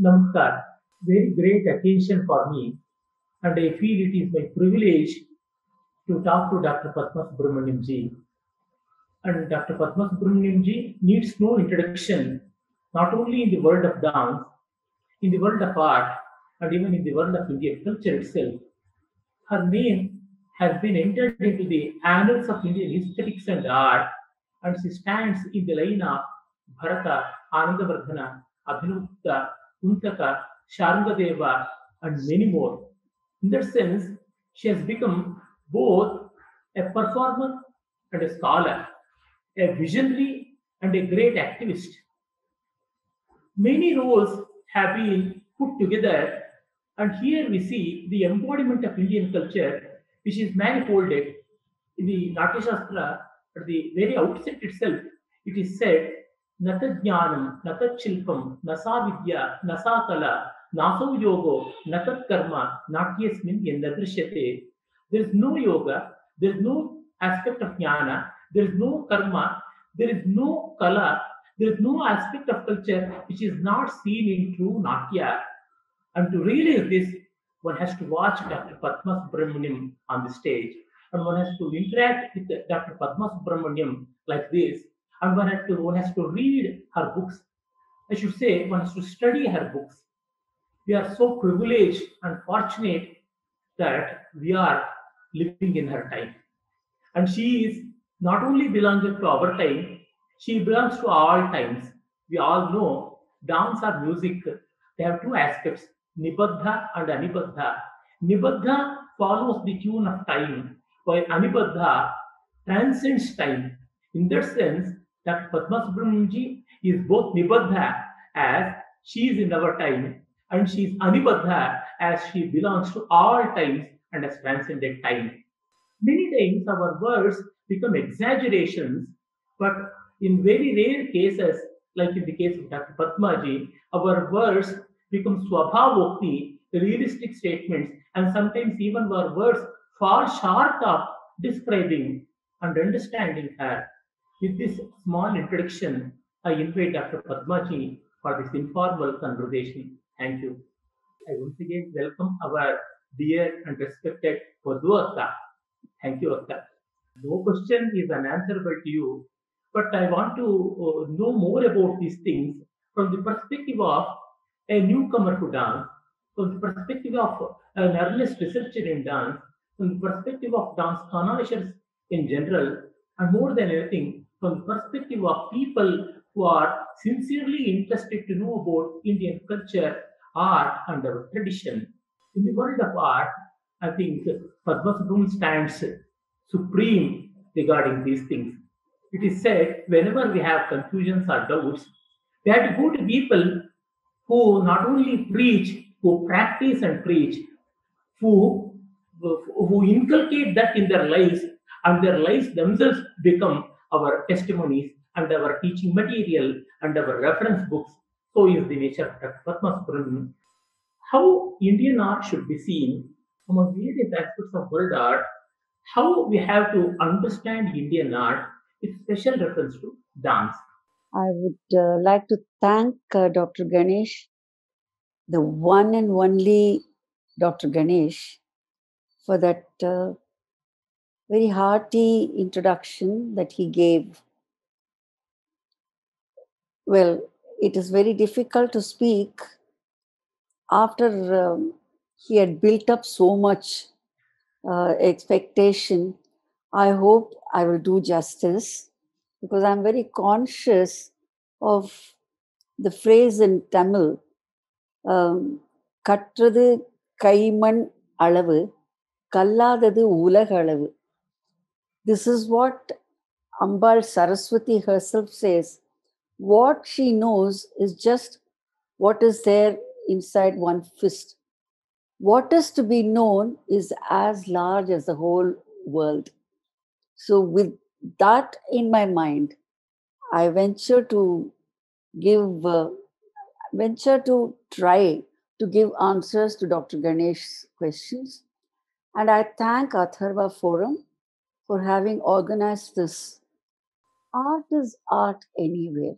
Namaskar. Very great occasion for me, and I feel it is my privilege to talk to Dr. Padma Subramaniam ji. And Dr. Padma Subramaniam ji needs no introduction, not only in the world of dance, in the world of art, and even in the world of Indian culture itself. Her name has been entered into the annals of Indian aesthetics and art, and she stands in the line of Bharata, Anandavardhana, Abhinavutta, Kuntaka, Sharangadeva, and many more. In that sense, she has become both a performer and a scholar, a visionary and a great activist. Many roles have been put together, and here we see the embodiment of Indian culture, which is manifolded. In the Natya Shastra, at the very outset itself, it is said, Nata jnanam, nata chilpam, nasa vidya, nasa kala, naso yogo, natat karma, natyasmin yendadrishyate. There is no yoga, there is no aspect of jnana, there is no karma, there is no kala, there is no aspect of culture which is not seen in true Natya. And to realize this, one has to watch Dr. Padma Subramaniam on the stage, and one has to interact with Dr. Padma Subramaniam like this, and one has to one has to read her books. I should say one has to study her books. We are so privileged and fortunate that we are living in her time. And she is not only belonging to our time, she belongs to all times. We all know dance or music, they have two aspects, Nibaddha and Anibaddha. Nibaddha follows the tune of time, while Anibaddha transcends time. In that sense, Dr. Padma is both Nibaddha as she is in our time, and she is Anibaddha as she belongs to all times and has transcended time. Many times our words become exaggerations, but in very rare cases, like in the case of Dr. Padmaji, our words become swabhavokti, realistic statements, and sometimes even our words fall short of describing and understanding her. With this small introduction, I invite Dr. Padmaji for this informal conversation. Thank you. I once again welcome our dear and respected Vadhu Akka. Thank you, Akka. No question is unanswerable to you, but I want to uh, know more about these things from the perspective of a newcomer to dance, from the perspective of an earnest researcher in dance, from the perspective of dance connoisseurs in general, and more than anything, from the perspective of people who are sincerely interested to know about Indian culture, art, and our tradition. In the world of art, I think Padma Subrahmanyam stands supreme regarding these things. It is said whenever we have confusions or doubts, we have to go to people who not only preach, who practice and preach, who, who inculcate that in their lives, and their lives themselves become our testimonies and our teaching material and our reference books. So is the nature of. Padma. How Indian art should be seen among various aspects of world art, how we have to understand Indian art with special reference to dance. I would uh, like to thank uh, Dr. Ganesh, the one and only Dr. Ganesh, for that uh, very hearty introduction that he gave. Well, it is very difficult to speak after um, he had built up so much uh, expectation. I hope I will do justice because I'm very conscious of the phrase in Tamil கற்றது கைமண் அளவு கல்லாதது உலக அளவு this is what Ambal Saraswati herself says. What she knows is just what is there inside one fist. What is to be known is as large as the whole world. So, with that in my mind, I venture to give, uh, venture to try to give answers to Dr. Ganesh's questions. And I thank Atharva Forum for having organized this. Art is art anywhere.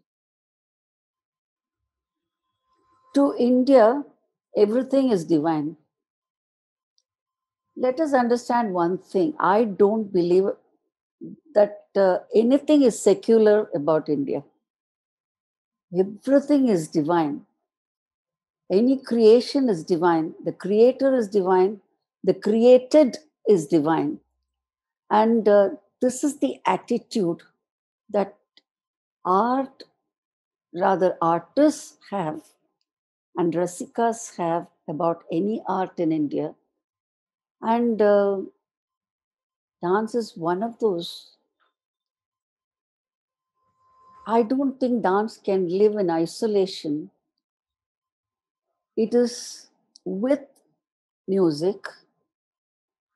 to India, everything is divine. Let us understand one thing. I don't believe that uh, anything is secular about India. Everything is divine. Any creation is divine. The creator is divine. The created is divine. And uh, this is the attitude that art, rather, artists have and Rasikas have about any art in India. And uh, dance is one of those. I don't think dance can live in isolation. It is with music.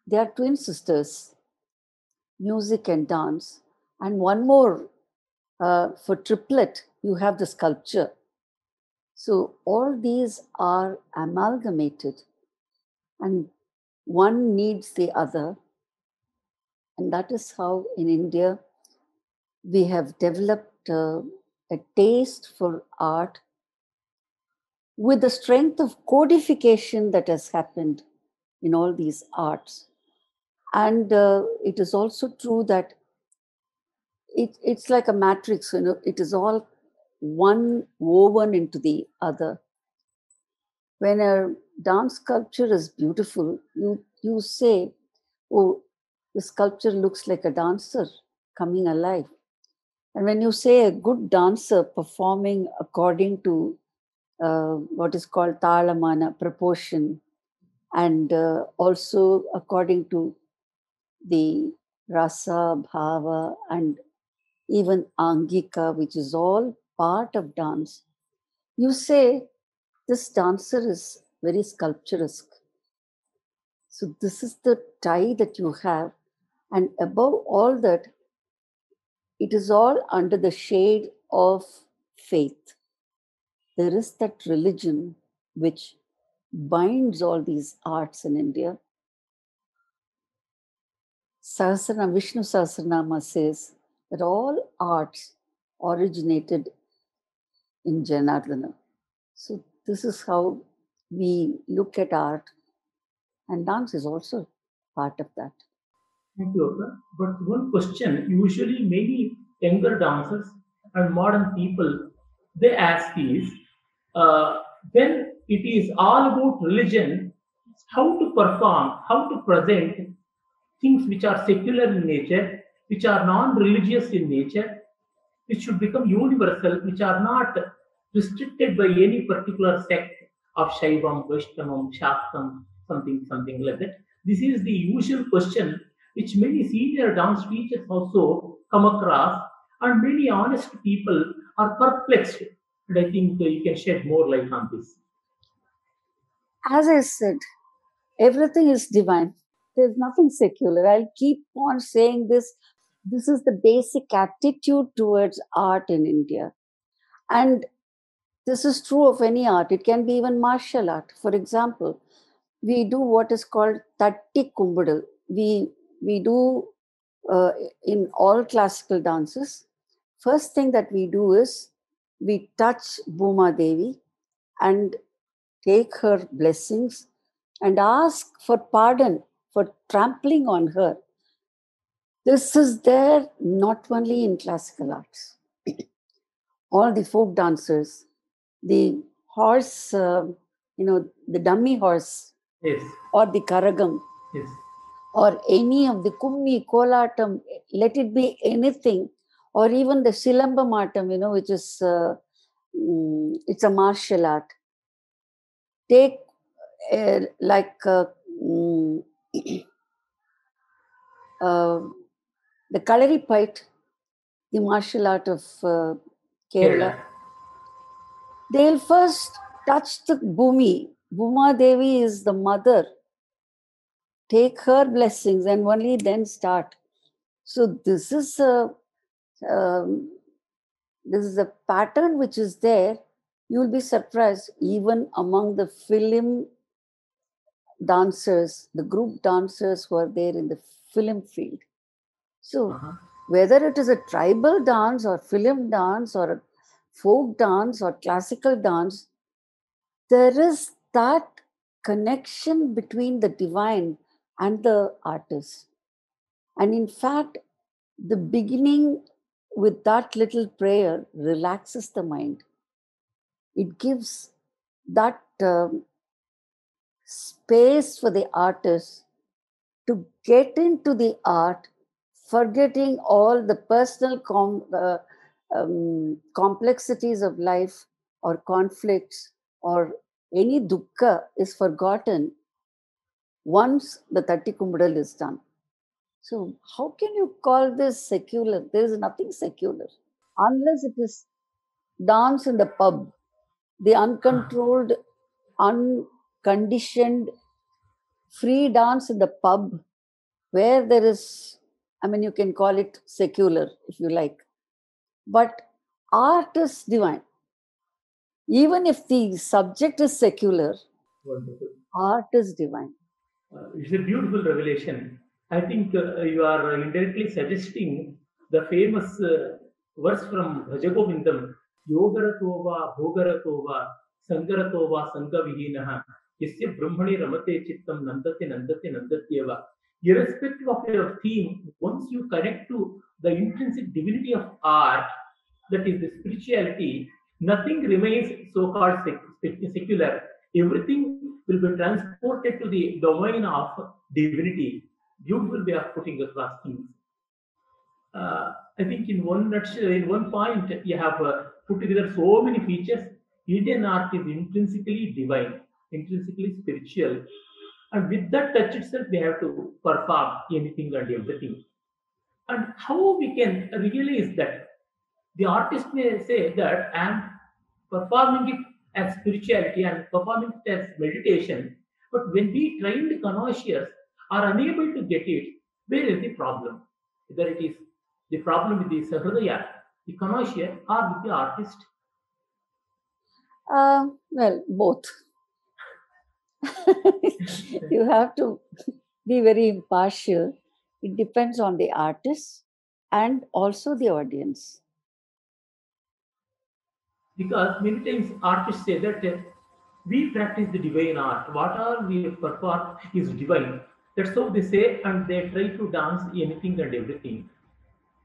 They are twin sisters, music and dance. And one more uh, for triplet, you have the sculpture. So all these are amalgamated, and one needs the other. And that is how in India we have developed uh, a taste for art with the strength of codification that has happened in all these arts. And uh, it is also true that it, it's like a matrix, you know, it is all one woven into the other. When a dance sculpture is beautiful, you, you say, oh, the sculpture looks like a dancer coming alive. And when you say a good dancer performing according to uh, what is called talamana, proportion, and uh, also according to the rasa, bhava, and even angika, which is all part of dance, you say this dancer is very sculpturesque. So, this is the tie that you have. And above all that, it is all under the shade of faith. There is that religion which binds all these arts in India. Sahasranama, Vishnu Sahasranama says that all arts originated in Janardana. So, this is how we look at art, and dance is also part of that. Thank you. But one question usually many younger dancers and modern people they ask is uh, when it is all about religion, how to perform, how to present things which are secular in nature, which are non religious in nature, which should become universal, which are not restricted by any particular sect of Shaivam, Vaishnavam, Shaktam, something, something like that. This is the usual question which many senior dance teachers also come across, and many honest people are perplexed. And I think you can shed more light on this. As I said, everything is divine. There's nothing secular. I'll keep on saying this. This is the basic attitude towards art in India. And this is true of any art. It can be even martial art. For example, we do what is called Tatti. We, we do uh, in all classical dances. First thing that we do is we touch Bhuma Devi and take her blessings and ask for pardon for trampling on her. This is there not only in classical arts. All the folk dancers, the horse, uh, you know, the dummy horse Yes, or the karagam yes, or any of the kummi, kolatam, let it be anything, or even the silambamatam, you know, which is uh, mm, it's a martial art. Take uh, like uh, mm, uh, the Kalaripait, the martial art of uh, Kerala. Kerala. They'll first touch the Bhumi. Bhuma Devi is the mother. Take her blessings and only then start. So this is a um, this is a pattern which is there. You will be surprised even among the film dancers, the group dancers who are there in the film field. So Uh-huh. whether it is a tribal dance or film dance or a folk dance or classical dance, there is that connection between the divine and the artist. And in fact, the beginning with that little prayer relaxes the mind. It gives that um, space for the artist to get into the art, forgetting all the personal com- uh, um, complexities of life or conflicts or any dukkha is forgotten once the Tatti Kumbadal is done. So, how can you call this secular? There is nothing secular unless it is dance in the pub, the uncontrolled, unconditioned, free dance in the pub, where there is, I mean, you can call it secular if you like, but art is divine. Even if the subject is secular, Wonderful. art is divine. Uh, it's a beautiful revelation. I think uh, you are indirectly suggesting the famous uh, verse from Bhajagovindam Yogaratova Bhogaratova Sangaratova Sangavihinaha Brahmani Ramate Chittam Nandati Nandati Nandatyeva. Irrespective of your theme, once you connect to the intrinsic divinity of art, that is the spirituality, nothing remains so-called sec- secular. Everything will be transported to the domain of divinity. Beautiful way of putting across things. Uh, I think in one nutshell, in one point, you have uh, put together so many features. Indian art is intrinsically divine, intrinsically spiritual, and with that touch itself, we have to perform anything and everything. And how we can realize that the artist may say that I am performing it as spirituality and performing it as meditation, but when we trained connoisseurs are unable to get it, where is the problem? Whether it is the problem with the Sahridaya, the connoisseur, or with the artist. Uh, well, both. you have to be very impartial. It depends on the artist and also the audience. Because many times artists say that uh, we practice the divine art. What are we perform is divine. That's how they say, and they try to dance anything and everything.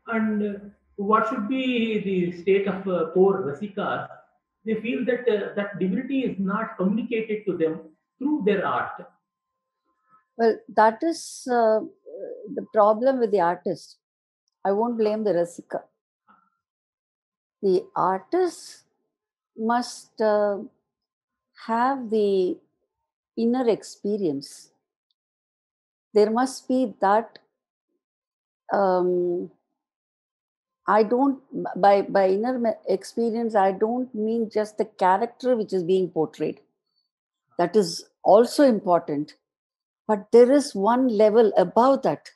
And uh, what should be the state of uh, poor rasikas? They feel that uh, that divinity is not communicated to them through their art. Well, that is uh, the problem with the artist. I won't blame the Rasika. The artist must uh, have the inner experience. There must be that. Um, I don't by by inner experience. I don't mean just the character which is being portrayed. That is also important, but there is one level above that.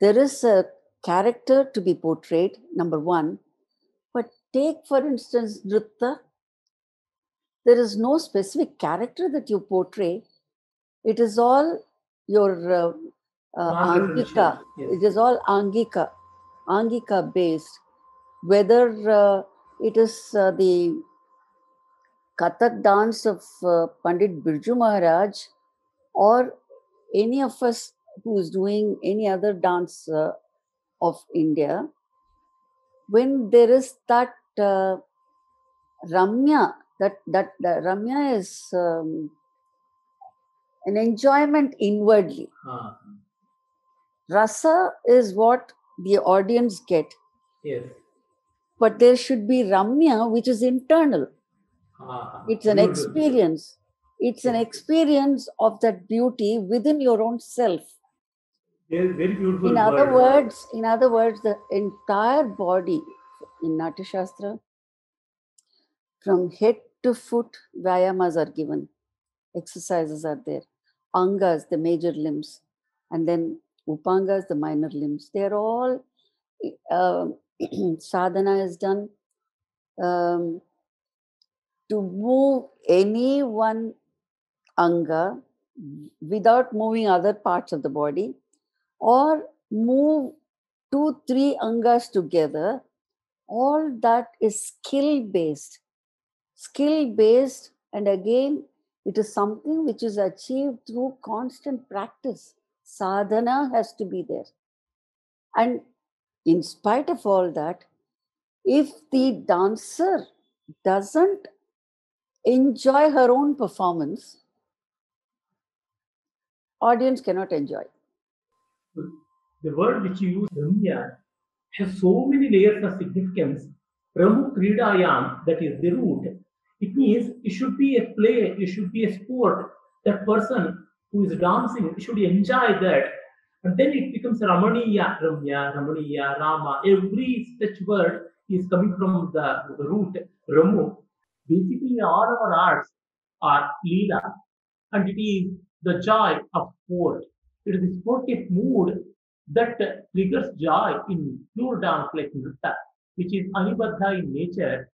There is a character to be portrayed. Number one, but take for instance Nritta. There is no specific character that you portray. It is all your uh, uh, angika. yes. It is all angika, angika based. Whether uh, it is uh, the Kathak dance of uh, Pandit Birju Maharaj or any of us who is doing any other dance uh, of India, when there is that uh, Ramya, that that, that Ramya is um, an enjoyment inwardly. Ah, Rasa is what the audience get, yes. but there should be Ramya, which is internal. Ah, It's an experience. It's an experience of that beauty within your own self. Very, very beautiful. In other word. words, in other words, the entire body in Natya Shastra, from head to foot, vayamas are given. Exercises are there. Angas, the major limbs, and then upangas, the minor limbs. They are all uh, sadhana is done um, to move any one anga without moving other parts of the body or move two, three angas together. All that is skill based. Skill based And again, it is something which is achieved through constant practice. Sadhana has to be there. And in spite of all that, if the dancer doesn't enjoy her own performance, audience cannot enjoy. The word which you use, Ramya, has so many layers of significance. Ramu Kridayam, that is the root. It means it should be a play, it should be a sport. That person who is dancing should enjoy that. And then it becomes Ramaniya, Ramya, Ramaniya, Rama. Every such word is coming from the, the root, Ramu. Basically, all our arts are Leela, and it is the joy of sport. It is the sportive mood that triggers joy in pure dance like Nritta, which is Anibaddha in nature.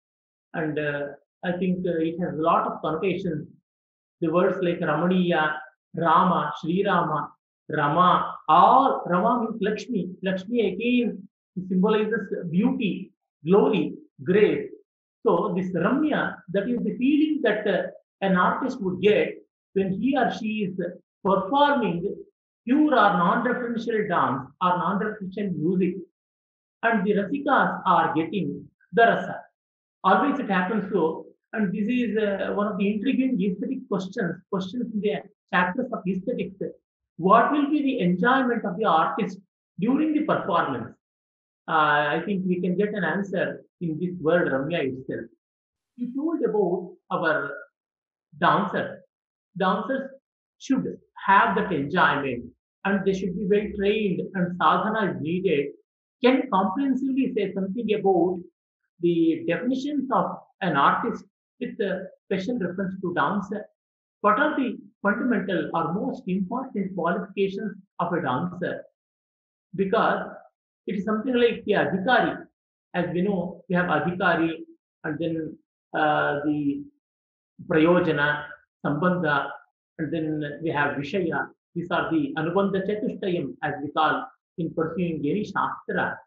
And uh, I think uh, it has a lot of connotations. The words like Ramaniya, Rama, Sri Rama, Rama, all Rama means Lakshmi. Lakshmi again symbolizes beauty, glory, grace. So this Ramya, that is the feeling that uh, an artist would get when he or she is performing pure or non-referential dance or non-referential music, and the rasikas are getting the rasa. Always it happens so, and this is uh, one of the intriguing aesthetic questions, questions in the chapters of aesthetics. What will be the enjoyment of the artist during the performance? Uh, I think we can get an answer in this word Ramya itself. You told about our dancers. Dancers should have that enjoyment and they should be well trained and sadhana is needed. Can comprehensively say something about the definitions of an artist with a special reference to dance? What are the fundamental or most important qualifications of a dancer? Because it is something like the adhikari. As we know, we have adhikari and then uh, the prayojana, sambandha, and then we have vishaya. These are the anubandha chatushtayam as we call in pursuing any shastra.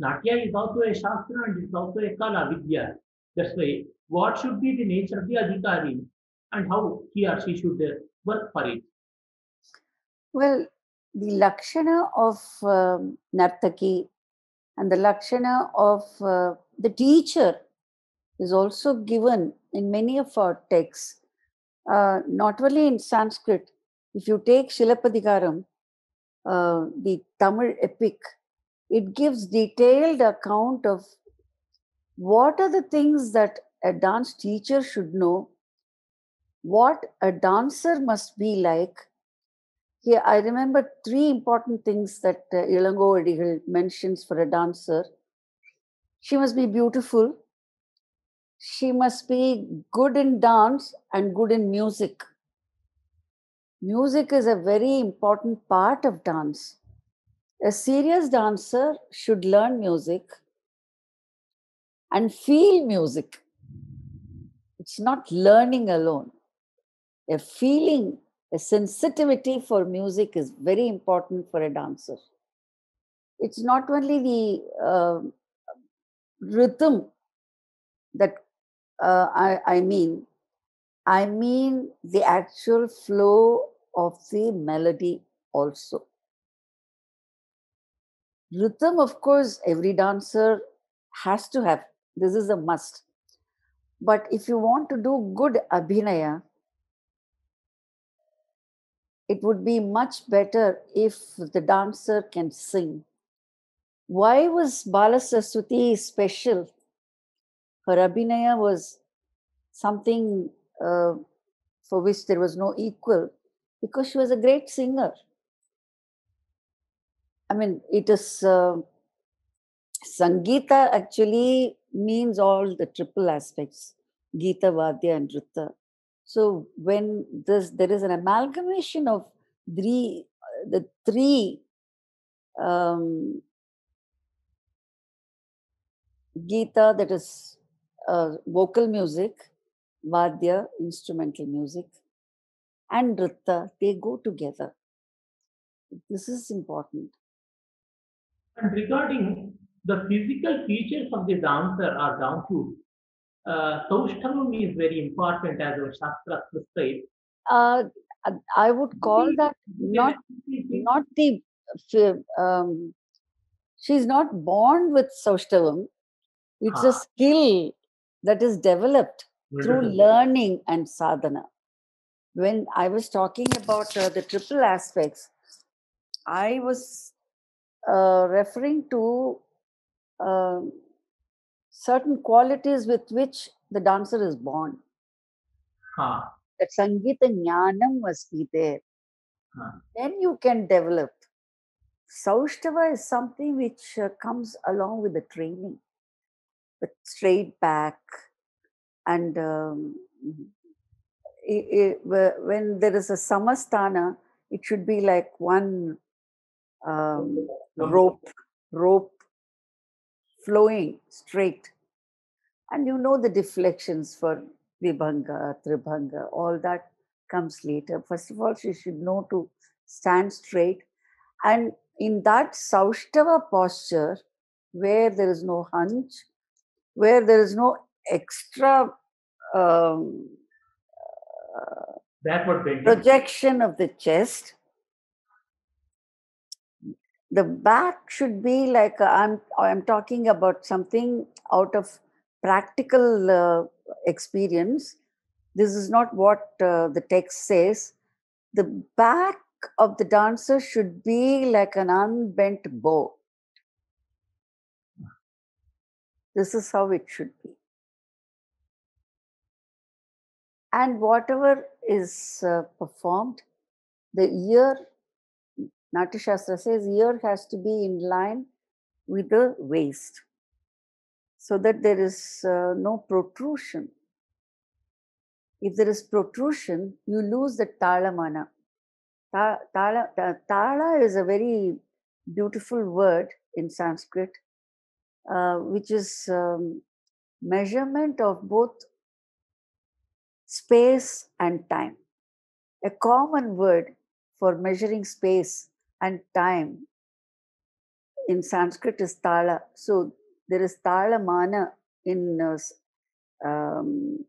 Natya is also a shastra and it's also a kala vidya. That's why what should be the nature of the adhikari and how he or she should work for it. Well, the lakshana of um, Nartaki and the lakshana of uh, the teacher is also given in many of our texts, uh, not only in Sanskrit. If you take Shilapadikaram, uh, the Tamil epic, it gives detailed account of what are the things that a dance teacher should know, what a dancer must be like. Here, I remember three important things that uh, Ilango Adigal mentions for a dancer. She must be beautiful, she must be good in dance and good in music. Music is a very important part of dance. A serious dancer should learn music and feel music. It's not learning alone. A feeling, a sensitivity for music is very important for a dancer. It's not only the uh, rhythm that uh, I, I mean, I mean the actual flow of the melody also. Rhythm, of course, every dancer has to have. This is a must. But if you want to do good abhinaya, it would be much better if the dancer can sing. Why was Bala special? Her abhinaya was something uh, for which there was no equal because she was a great singer. I mean, it is uh, Sangeeta actually means all the triple aspects Gita, Vadya, and Nritta. So when this, there is an amalgamation of three, the three um, Gita, that is uh, vocal music, Vadya, instrumental music, and Nritta, they go together. This is important. And regarding the physical features of the dancer or dancer, uh, is very important as our Shastra prescribe. Uh, I would call that not not the um, she's not born with Saushthavam. It's a Ah. skill that is developed through learning and sadhana. When I was talking about uh, the triple aspects, I was uh, referring to um certain qualities with which the dancer is born. Ah, That Sangeeta Jnanam must be there. Ah. Then you can develop. Saushtava is something which uh, comes along with the training, the straight back and um, i- i- whe- when there is a samasthana, it should be like one um, rope, rope flowing straight. And you know the deflections for vibhanga, tribhanga, all that comes later. First of all, she should know to stand straight. And in that Saushtava posture, where there is no hunch, where there is no extra um, uh, projection of the chest, the back should be like i I'm I'm talking about something out of practical uh, experience. This is not what uh, the text says. The back of the dancer should be like an unbent bow. This is how it should be. And whatever is uh, performed, the ear, Natya Shastra says, ear has to be in line with the waist so that there is uh, no protrusion. If there is protrusion, you lose the talamana. Ta- tala, ta- tala is a very beautiful word in Sanskrit, uh, which is um, measurement of both space and time. A common word for measuring space and time in Sanskrit is tala. So there is tala mana in uh, um,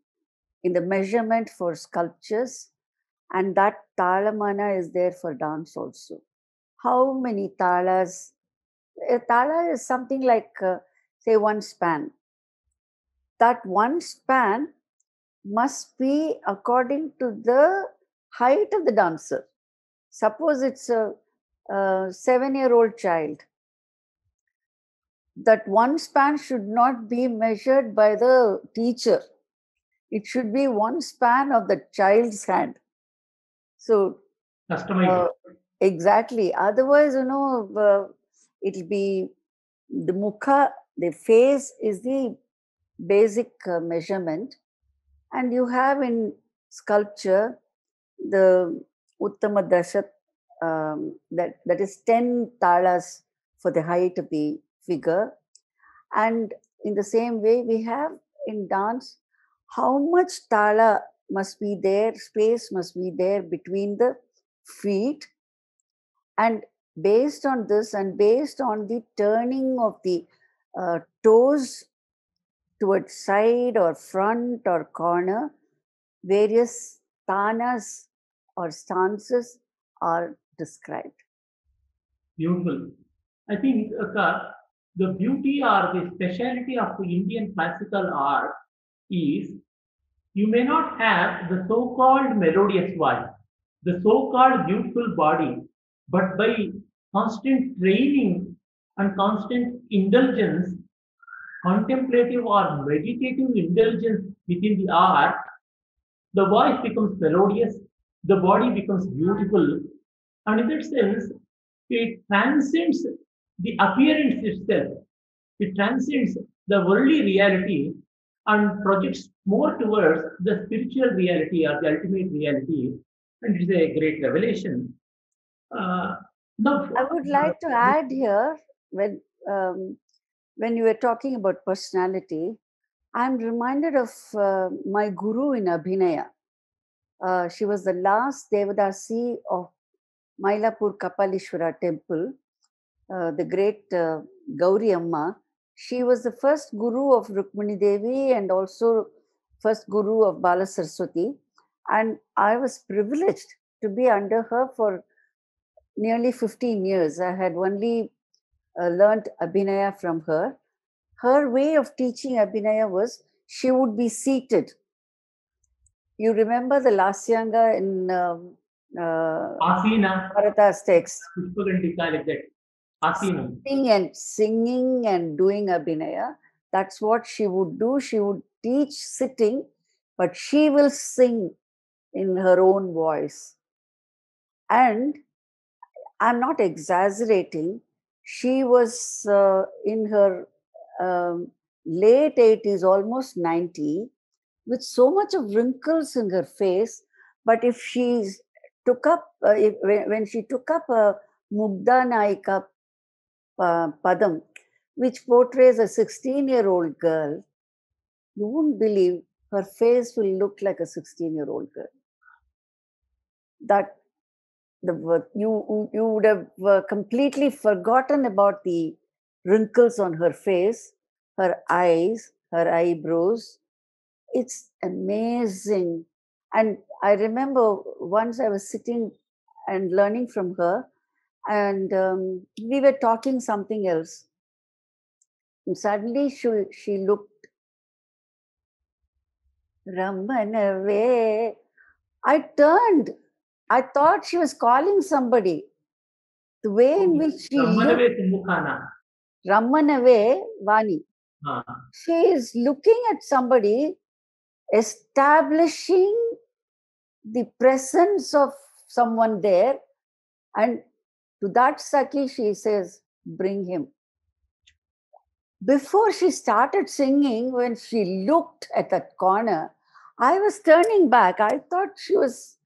in the measurement for sculptures, and that tala mana is there for dance also. How many talas? A tala is something like uh, say one span. That one span must be according to the height of the dancer. Suppose it's a, a seven year old child. That one span should not be measured by the teacher. It should be one span of the child's hand. So, uh, exactly. Otherwise, you know, uh, it'll be the mukha, the face is the basic uh, measurement. And you have in sculpture the Uttama Dashat, um, that, that is 10 talas for the height of the figure. And in the same way, we have in dance how much tala must be there, space must be there between the feet. And based on this, and based on the turning of the uh, toes towards side or front or corner, various tanas or stances are described. Beautiful. I think uh, the beauty or the speciality of the Indian classical art is you may not have the so-called melodious voice, the so-called beautiful body, but by constant training and constant indulgence, contemplative or meditative indulgence within the art, the voice becomes melodious, the body becomes beautiful, and in that sense, it transcends the appearance itself. It transcends the worldly reality and projects more towards the spiritual reality or the ultimate reality. And it is a great revelation. Uh, now, I would like to add here when um, when you were talking about personality, I'm reminded of uh, my guru in Abhinaya. Uh, she was the last Devadasi of Mylapore Kapalishwara temple, uh, the great uh, Gauri Amma. she was the first guru of Rukmini Devi and also first guru of Bala Saraswati. And I was privileged to be under her for nearly 15 years. I had only uh, learned Abhinaya from her. Her way of teaching Abhinaya was she would be seated. You remember the Lasyanga in um, Asina, Bharata's text? Pushpagandika, like that. Asina. singing and singing and doing abhinaya. That's what she would do. She would teach sitting, but she will sing in her own voice. And I'm not exaggerating. She was uh, in her um, late 80s, almost 90, with so much of wrinkles in her face. But if she took up, uh, when, when she took up a Mugda Naika uh, Padam, which portrays a 16 year old girl, you wouldn't believe her face will look like a 16 year old girl. That the you you would have uh, completely forgotten about the wrinkles on her face, her eyes, her eyebrows. It's amazing. And I remember once I was sitting and learning from her, and um, we were talking something else. And suddenly she, she looked, Ramanave. I turned. I thought she was calling somebody. The way in which she Simbukana. Ramanave Vani. Ah, She is looking at somebody, establishing the presence of someone there, and to that Saki, she says, Bring him. Before she started singing, when she looked at that corner, I was turning back. I thought she was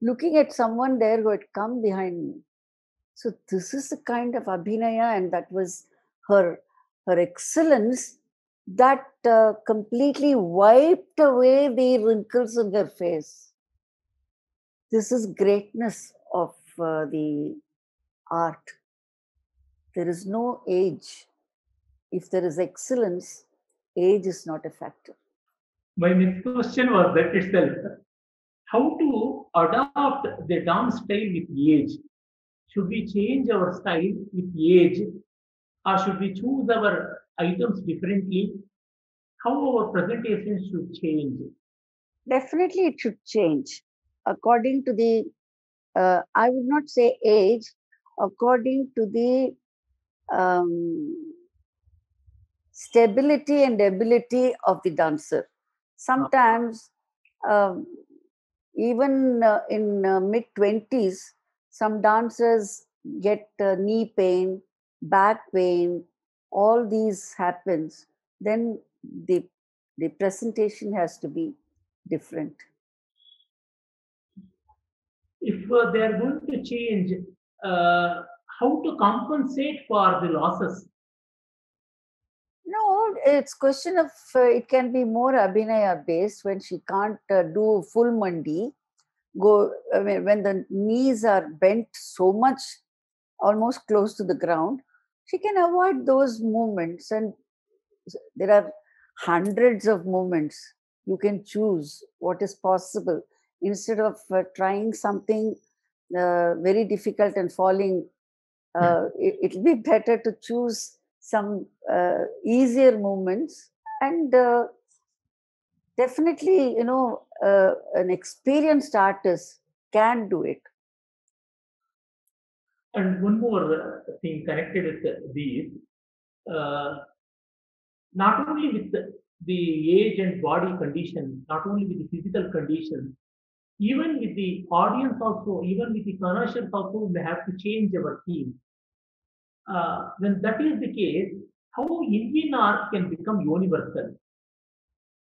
looking at someone there who had come behind me. So, this is the kind of Abhinaya, and that was her, her excellence that uh, completely wiped away the wrinkles in her face. This is greatness of uh, the art. There is no age. If there is excellence, age is not a factor. My next question was that itself. How to adopt the dance style with age? Should we change our style with age? Or should we choose our items differently? How our presentation should change? Definitely, it should change according to the, uh, I would not say age, according to the um, stability and ability of the dancer. Sometimes, um, even uh, in uh, mid 20s, some dancers get uh, knee pain, back pain, all these happens. Then the the presentation has to be different. If uh, they are going to change, uh, how to compensate for the losses? No, it's question of uh, it can be more abhinaya based when she can't uh, do full mandi. Go I mean, when the knees are bent so much, almost close to the ground, she can avoid those movements. And there are hundreds of movements. You can choose what is possible instead of uh, trying something uh, very difficult and falling. Uh, it, it'll be better to choose some uh, easier movements and uh, definitely you know uh, an experienced artist can do it And one more thing connected with these, uh, not only with the, the age and body condition, not only with the physical condition, even with the audience also, even with the connoisseurs also, we have to change our theme. Uh, when that is the case, how Indian art can become universal?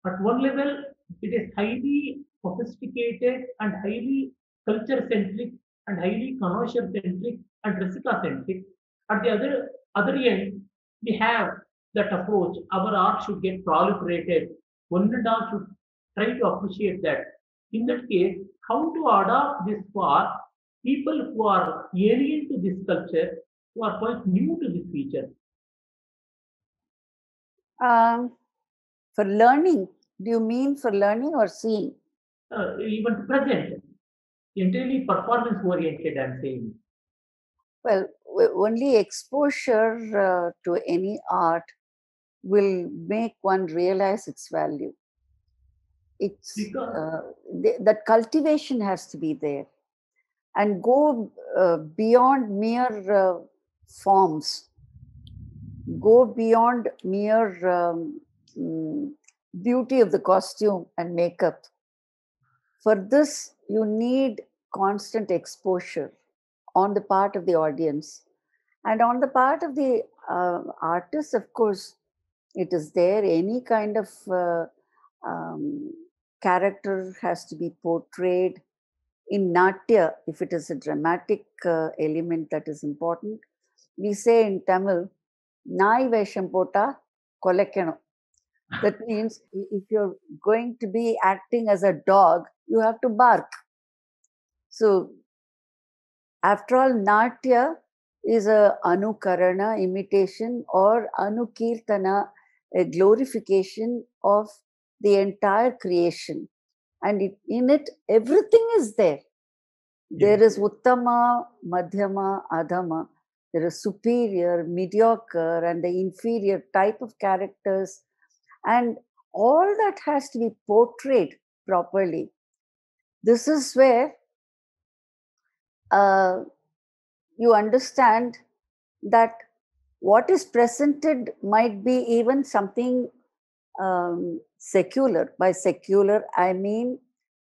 At one level, it is highly sophisticated and highly culture centric and highly connoisseur centric and Rasika centric. At the other other end, we have that approach. Our art should get proliferated. One and all should try to appreciate that. In that case, how to adopt this for people who are alien to this culture, who are quite new to this feature? Um, for learning, do you mean for learning or seeing? Uh, even present. Entirely performance oriented, I'm saying. Well, only exposure uh, to any art will make one realize its value. It's Because- uh, th- that cultivation has to be there and go uh, beyond mere uh, forms, go beyond mere um, mm, beauty of the costume and makeup. For this, you need constant exposure on the part of the audience and on the part of the uh, artist of course it is there any kind of uh, um, character has to be portrayed in natya if it is a dramatic uh, element that is important. We say in tamil nai vesham pota kolekano that means if you're going to be acting as a dog you have to bark. So after all natya is a anukarana imitation or anukirtana a glorification of the entire creation. And it, in it everything is there. There is uttama madhyama adhama. There is superior mediocre and the inferior type of characters. And all that has to be portrayed properly. This is where uh, you understand that what is presented might be even something um, secular. By secular, I mean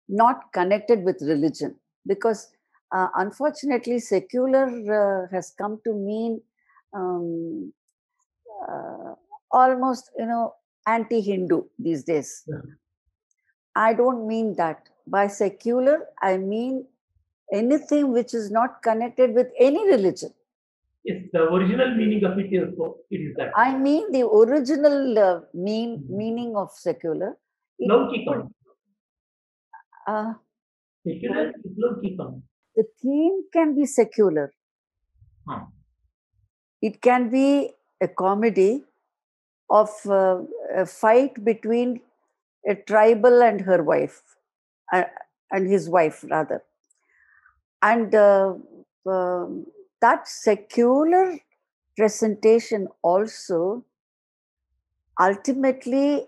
not connected with religion, because uh, unfortunately, secular uh, has come to mean um, uh, almost, you know, anti-Hindu these days. Yeah. I don't mean that. By secular, I mean anything which is not connected with any religion. Yes, the original meaning of it is so it is that. I mean the original uh, mean Mhm. meaning of secular. Laukikam. uh, Secular is Laukikam. the theme can be secular. Huh. It can be a comedy of uh, a fight between a tribal and her wife, uh, and his wife rather. And uh, um, that secular presentation also ultimately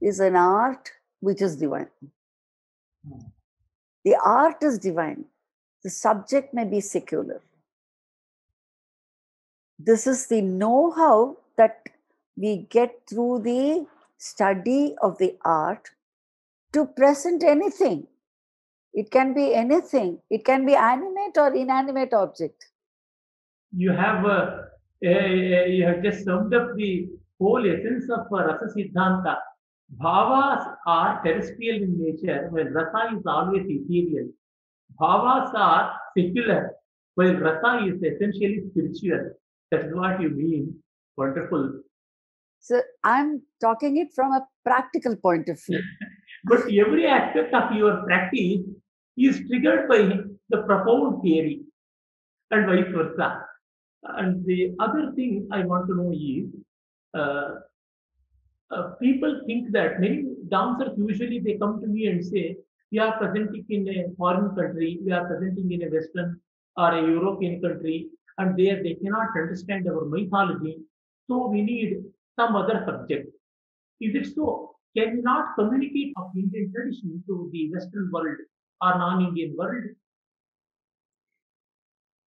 is an art which is divine. Hmm. The art is divine. The subject may be secular. This is the know how that we get through the study of the art to present anything. It can be anything, it can be animate or inanimate object. You have uh, uh, you have just summed up the whole essence of uh, Rasa Siddhanta. Bhavas are terrestrial in nature, while Rasa is always ethereal. Bhavas are secular, while Rasa is essentially spiritual. That is what you mean. Wonderful. So I'm talking it from a practical point of view. But every aspect of your practice is triggered by the profound theory and vice versa. And the other thing I want to know is uh, uh, people think that many dancers usually they come to me and say, We are presenting in a foreign country, we are presenting in a Western or a European country, and there they cannot understand our mythology, so we need some other subject. Is it so? Can we not communicate of Indian tradition to the Western world or non-Indian world?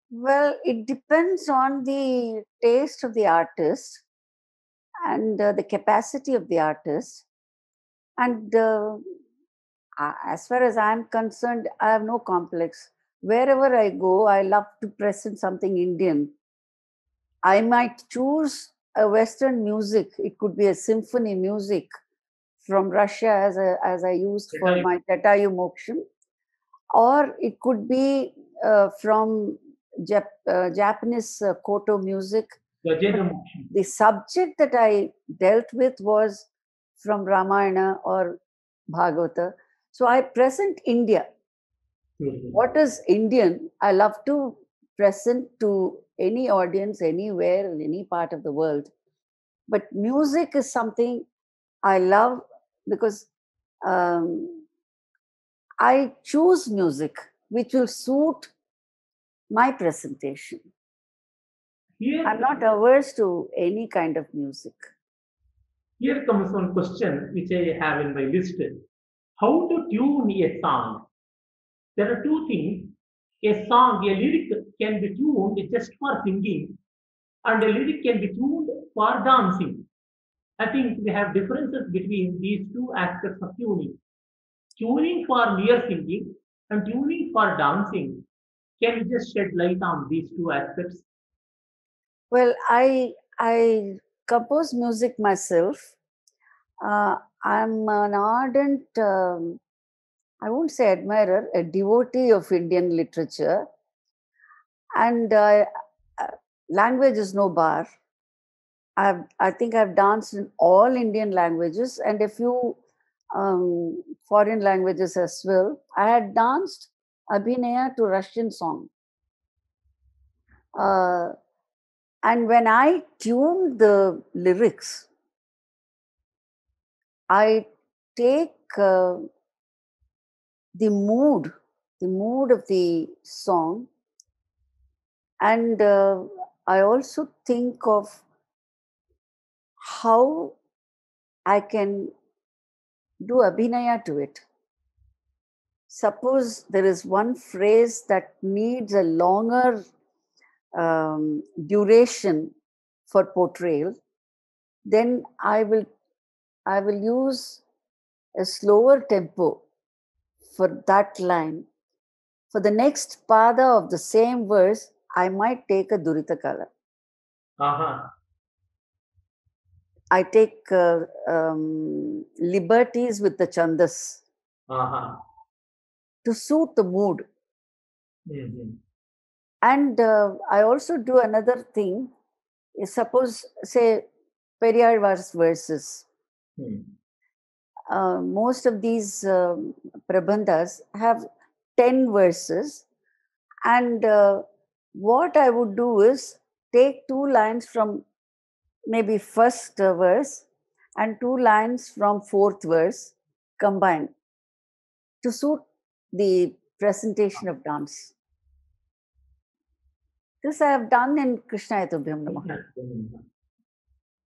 Well, it depends on the taste of the artist and uh, the capacity of the artist. And uh, as far as I'm concerned, I have no complex. Wherever I go, I love to present something Indian. I might choose a Western music. It could be a symphony music from Russia, as, a, as I used for my Jatayu Moksham, or it could be uh, from Jap- uh, Japanese uh, koto music. The subject that I dealt with was from Ramayana or Bhagavata. So I present India. What is Indian? I love to present to any audience anywhere in any part of the world but music is something I love because um, I choose music which will suit my presentation. Here, I'm not averse to any kind of music. here comes one question which I have in my list. How to tune a song? There are two things. A song, a lyric can be tuned just for singing, and a lyric can be tuned for dancing. I think we have differences between these two aspects of tuning. Tuning for near singing and tuning for dancing. Can you just shed light on these two aspects? Well, I I compose music myself. Uh, I'm an ardent, um, I won't say admirer, a devotee of Indian literature, and uh, uh, language is no bar. I've, I think I've danced in all Indian languages and a few um, foreign languages as well. I had danced Abhinaya to Russian song. Uh, and when I tune the lyrics, I take uh, the mood, the mood of the song, and uh, I also think of how I can do abhinaya to it. Suppose there is one phrase that needs a longer um, duration for portrayal, then I will I will use a slower tempo for that line. For the next pada of the same verse, I might take a Duritakala. Uh-huh. I take uh, um, liberties with the chandas Uh-huh. to suit the mood. Mhm. And uh, I also do another thing. Suppose, say, Periyar's verses. Hmm. Uh, most of these um, prabandhas have 10 verses. And uh, what I would do is take two lines from maybe first verse and two lines from fourth verse combined to suit the presentation of dance. This I have done in Krishnaya Tubhyam Namaha.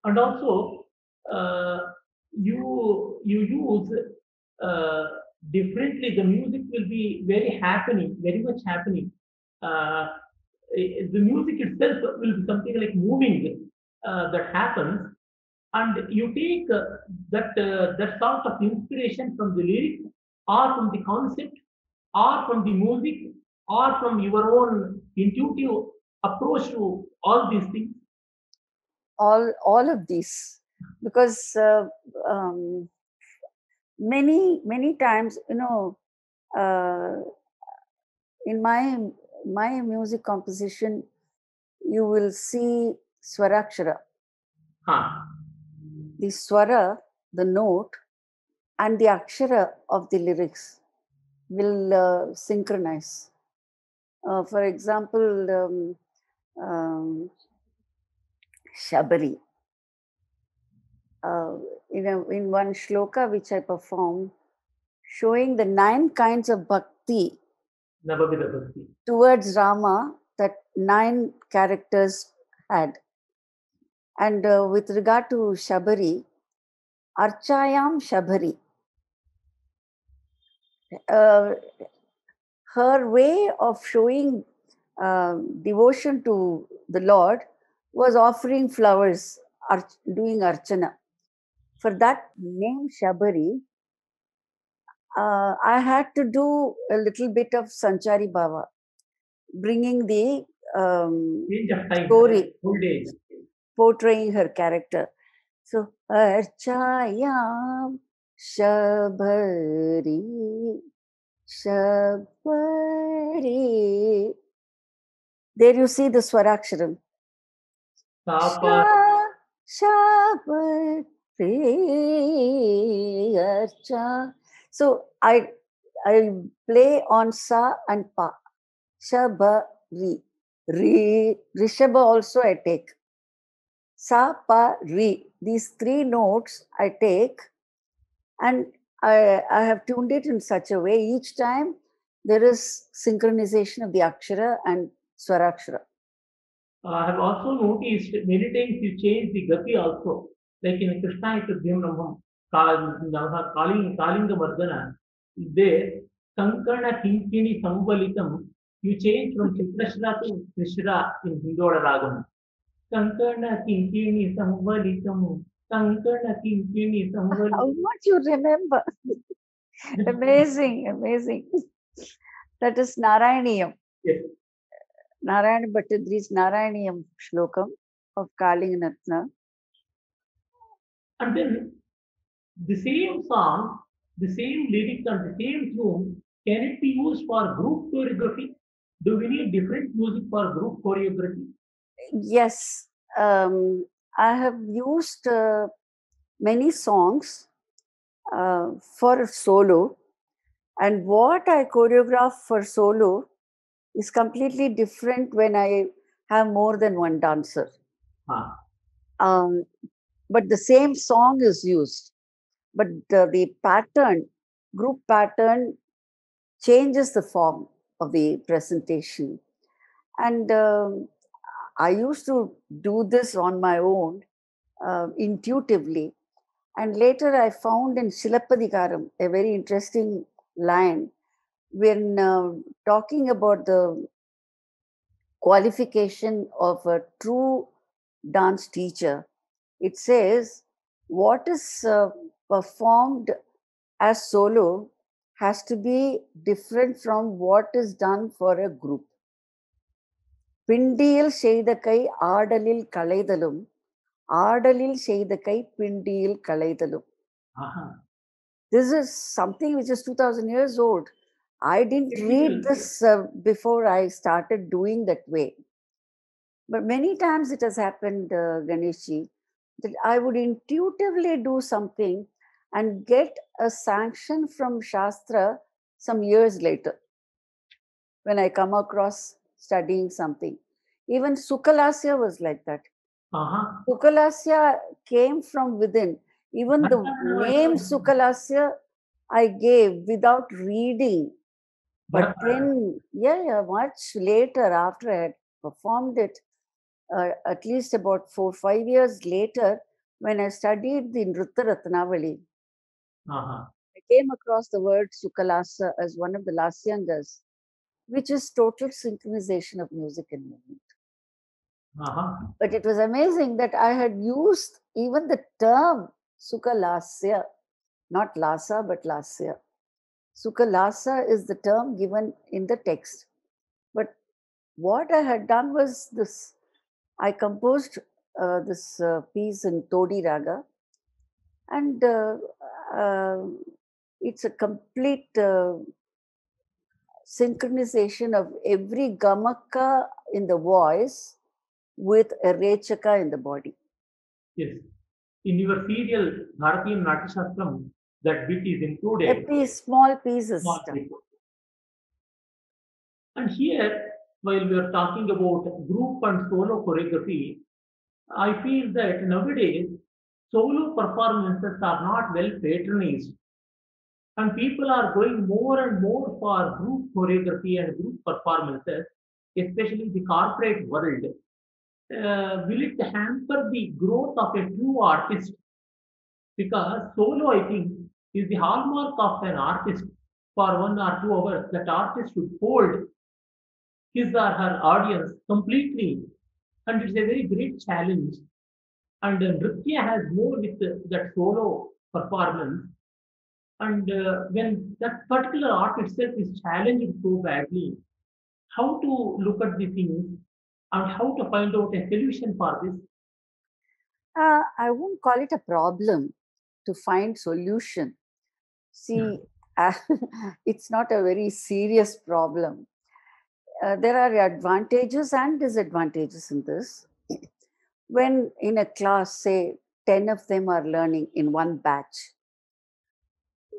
And also, uh, you you use uh, differently. The music will be very happening, very much happening. Uh, eh, the music itself will be something like moving that happens, and you take uh, that uh, that sort of inspiration from the lyric, or from the concept, or from the music, or from your own intuitive approach to all these things. all all of these because uh, um, many many times you know uh, in my my music composition you will see swarakshara Huh. the swara the note and the akshara of the lyrics will uh, synchronize uh, for example um, um, Shabari. Uh, in, a, in one shloka which I perform, showing the nine kinds of Bhakti. towards Rama that nine characters had. And uh, with regard to Shabari, Archayam Shabari. Uh, her way of showing uh, devotion to the Lord was offering flowers, arch- doing archana. For that name Shabari, uh, I had to do a little bit of Sanchari Bhava, bringing the um, Change of time. Story. Old age. Portraying her character. So, Archayam Shabari, Shabari. There you see the Swaraksharam. Shabari, Archa. So, I, I play on Sa and Pa. Shabari. Re, Rishabha also I take. Sa, pa, re. These three notes I take and I, I have tuned it in such a way each time there is synchronization of the akshara and swarakshara. Uh, I have also noticed many times you change the gati also. Like in Krishnaya Tubhyam Namam, Kaling, Kalinga Vardhana, there, Kankana Kinkini Sambalitam, you change from Chitrashra to Krishra in Hindola Ragam. Kankana Kinkini Sambalitam, Kankana Kinkini How much you remember? amazing, amazing. That is Narayaniyam. Yes. Narayana Bhattathiri's Narayaniyam shlokam of Kalinganatna. And then the same song, the same lyrics and the same tune, can it be used for group choreography? Do we need different music for group choreography? Yes, um, I have used uh, many songs uh, for solo, and what I choreograph for solo is completely different when I have more than one dancer. Ah, Um, but the same song is used, but the, the pattern, group pattern, changes the form of the presentation. And um, I used to do this on my own uh, intuitively. And later I found in Shilapadikaram a very interesting line when uh, talking about the qualification of a true dance teacher. It says what is uh, performed as solo has to be different from what is done for a group. பிண்டியில் செய்த கை ஆடலில் களைதலும் ஆடலில் செய்த கை பிண்டியில் களைதலும். This is something which is two thousand years old I didn't read this before I started doing that way but many times it has happened uh, Ganeshji, that i would intuitively do something and get a sanction from shastra some years later. When i come across studying something even sukalasya was like that uh-huh. Aha. Sukalasya came from within. Even the ah. name Sukalasya I gave without reading. But then, yeah, yeah, much later after I had performed it, uh, at least about four, five years later, when I studied the Nritta Ratnavali, aha. I came across the word Sukalasa as one of the Lasyangas, which is total synchronization of music and movement. Aha. But it was amazing that I had used even the term Sukhalasya, not Lasa, but Lasya. Sukhalasa is the term given in the text. But what I had done was this I composed uh, this uh, piece in Todi Raga, and uh, uh, it's a complete uh, synchronization of every gamaka in the voice with a rechaka in the body. Yes. In your serial Bharatiyam Natyashastram, that bit is included. A piece, small pieces. Small bit. And here, while we are talking about group and solo choreography, I feel that nowadays solo performances are not well patronized. And people are going more and more for group choreography and group performances, especially the corporate world. Uh, will it hamper the growth of a true artist? Because solo, I think, is the hallmark of an artist. For one or two hours, that artist should hold his or her audience completely. And it's a very great challenge. And uh, Nritya has more with uh, that solo performance. And uh, when that particular art itself is challenged so badly, how to look at the things and how to find out a solution for this? Uh, I won't call it a problem to find solution. See, uh, it's not a very serious problem. Uh, there are advantages and disadvantages in this. When in a class, say, 10 of them are learning in one batch,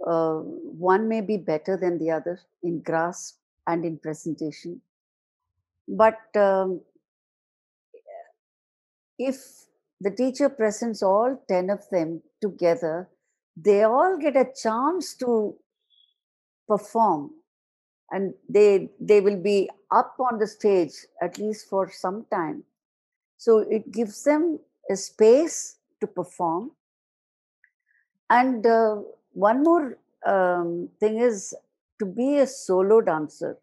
uh, one may be better than the other in grasp and in presentation. But um, if the teacher presents all 10 of them together, they all get a chance to perform. And they they will be up on the stage at least for some time. So it gives them a space to perform. And uh, one more um, thing is to be a solo dancer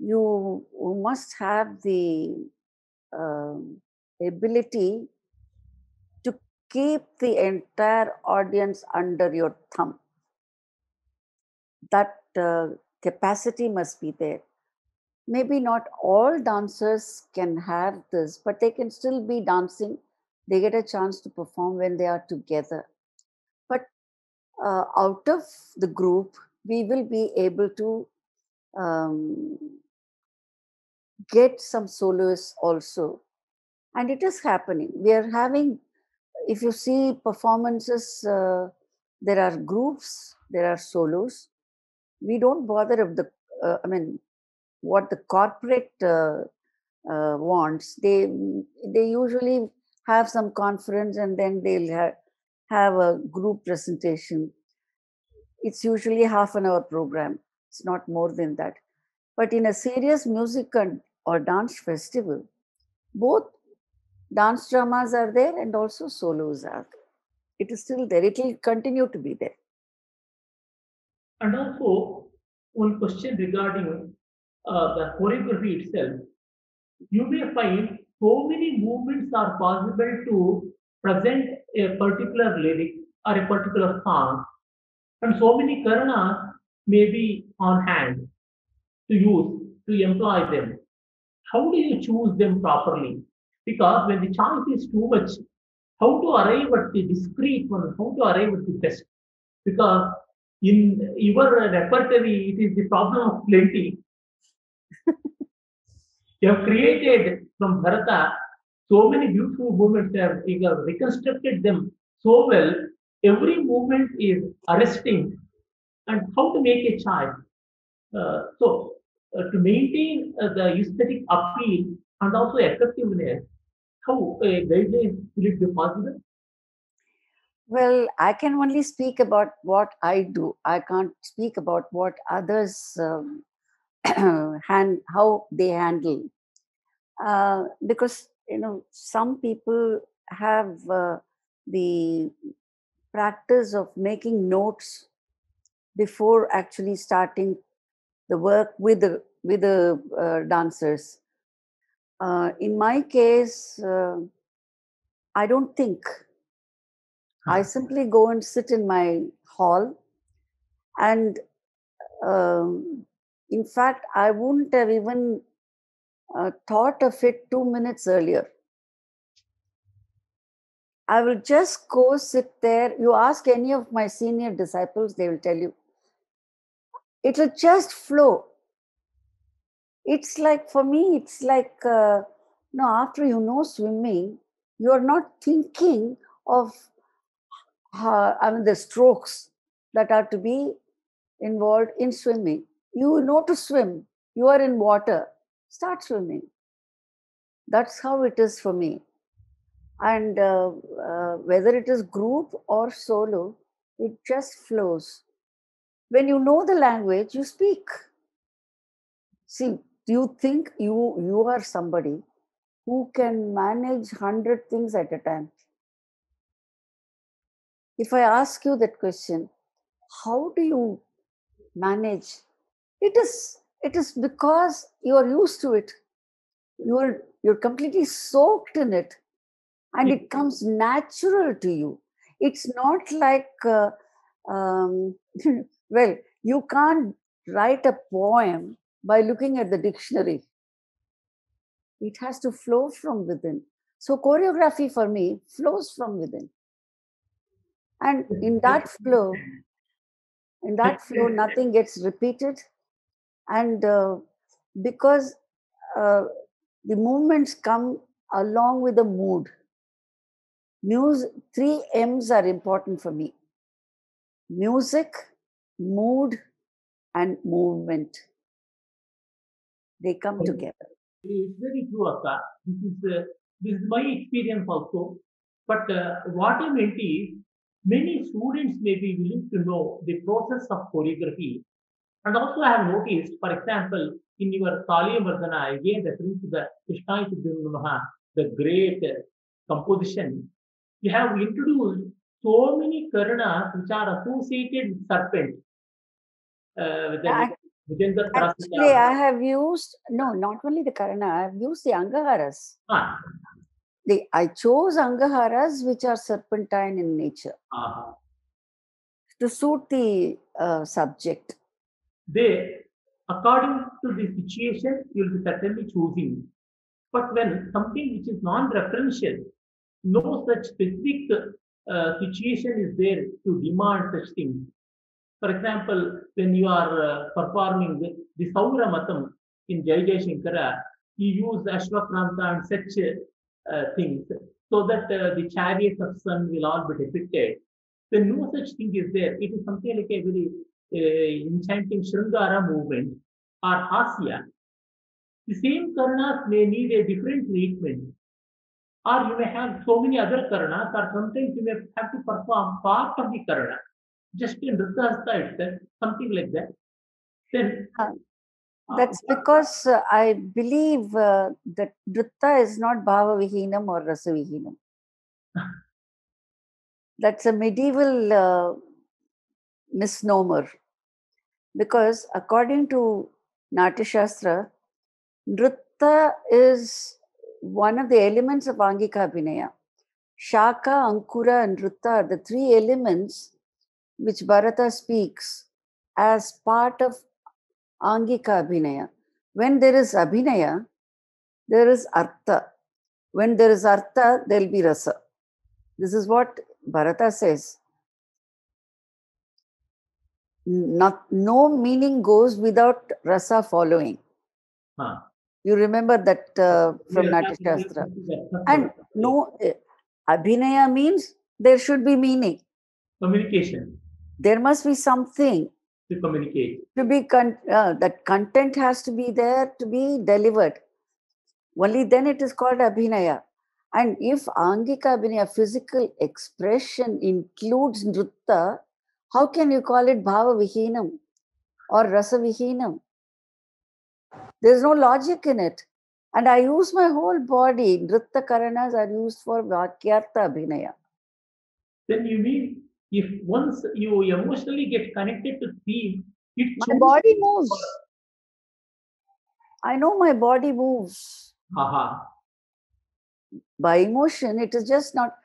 you, must have the um, ability to keep the entire audience under your thumb. That uh, capacity must be there. Maybe not all dancers can have this but they can still be dancing. They get a chance to perform when they are together uh, out of the group we will be able to um, get some soloists also. And it is happening. We are having if you see performances uh, there are groups there are solos. We don't bother if the uh, i mean what the corporate uh, uh, wants. They they usually have some conference and then they'll ha- have a group presentation. It's usually half an hour program. It's not more than that. But in a serious music or dance festival both dance dramas are there and also solos are there. It is still there. It will continue to be there. And also, one question regarding uh, the choreography itself. You may find so many movements are possible to present a particular lyric or a particular song, and so many karanas may be on hand to use to employ them. How do you choose them properly? Because when the choice is too much, how to arrive at the discrete one, how to arrive at the best? Because in your repertory, it is the problem of plenty. you have created from Bharata so many beautiful movements, have, reconstructed them so well. Every movement is arresting, and how to make a child. Uh, so, uh, to maintain uh, the aesthetic appeal and also effectiveness, how uh, guidelines will it be possible? Well, I can only speak about what I do. I can't speak about what others um, hand how they handle, uh, because you know some people have uh, the practice of making notes before actually starting the work with the with the uh, dancers. Uh, in my case, uh, I don't think I simply go and sit in my hall, and um, in fact, I wouldn't have even uh, thought of it two minutes earlier. I will just go sit there. You ask any of my senior disciples, they will tell you. It will just flow. It's like, for me, it's like, uh, no, after you know swimming, you are not thinking of I mean, the strokes that are to be involved in swimming. You know to swim, you are in water, start swimming. That's how it is for me. And uh, uh, whether it is group or solo, it just flows. When you know the language, you speak. See, you think you you are somebody who can manage hundred things at a time? if I ask you that question, how do you manage? It is it is because you are used to it. You're you're completely soaked in it, and it comes natural to you. It's not like uh, um, well, you can't write a poem by looking at the dictionary. It has to flow from within. So choreography for me flows from within and in that flow in that flow nothing gets repeated and uh, because uh, the movements come along with the mood music three m's are important for me music mood and movement they come together It's very true, Akka. This is uh, this is my experience also. But uh, what I meant is, many students may be willing to know the process of choreography. And also, I have noticed, for example, in your Kaliya Mardana, again referring to the Krishna Namaha, the great uh, composition, you have introduced so many karanas which are associated with serpent. Uh, with the, within the Actually, I have used, no, not only the Karana, I have used the Angaharas. Ah, The, I chose Angaharas which are serpentine in nature ah. to suit the uh, subject. They, according to the situation, you'll be certainly choosing. But when something which is non-referential, no such specific uh, situation is there to demand such things. For example, when you are uh, performing the, the Saura Matam in Jai Jai Shankara, you use Ashwakranta and such uh, things so that uh, the chariots of sun will all be depicted. When no such thing is there, it is something like a very enchanting Sringara movement or Hasya. The same Karanas may need a different treatment. Or you may have so many other Karanas, or sometimes you may have to perform part of the Karana. Just in Nrityahasta itself, something like that. Then Uh, uh, That's because uh, I believe uh, that Nritta is not Bhava Vihinam or Rasa Vihinam. That's a medieval uh, misnomer. Because according to Natya Shastra, Nritta is one of the elements of Angika Abhinaya. Shaka, Ankura, and Nritta are the three elements which Bharata speaks as part of Angika Abhinaya. When there is Abhinaya, there is Artha. When there is Artha, there will be Rasa. This is what Bharata says. Not, no meaning goes without Rasa following. ah, You remember that uh, from yeah, Natya Shastra. that- that- And no, eh, Abhinaya means there should be meaning. communication There must be something to communicate. to be con- uh, that content has to be there to be delivered only then it is called abhinaya and if angika abhinaya physical expression includes nritta how can you call it bhava vihinam or rasa vihinam? There's no logic in it. And i use my whole body. Nritta karanas are used for vakyartha abhinaya. Then you mean if once you emotionally get connected to theme, it my body moves. i know my body moves. Aha. by emotion it is just not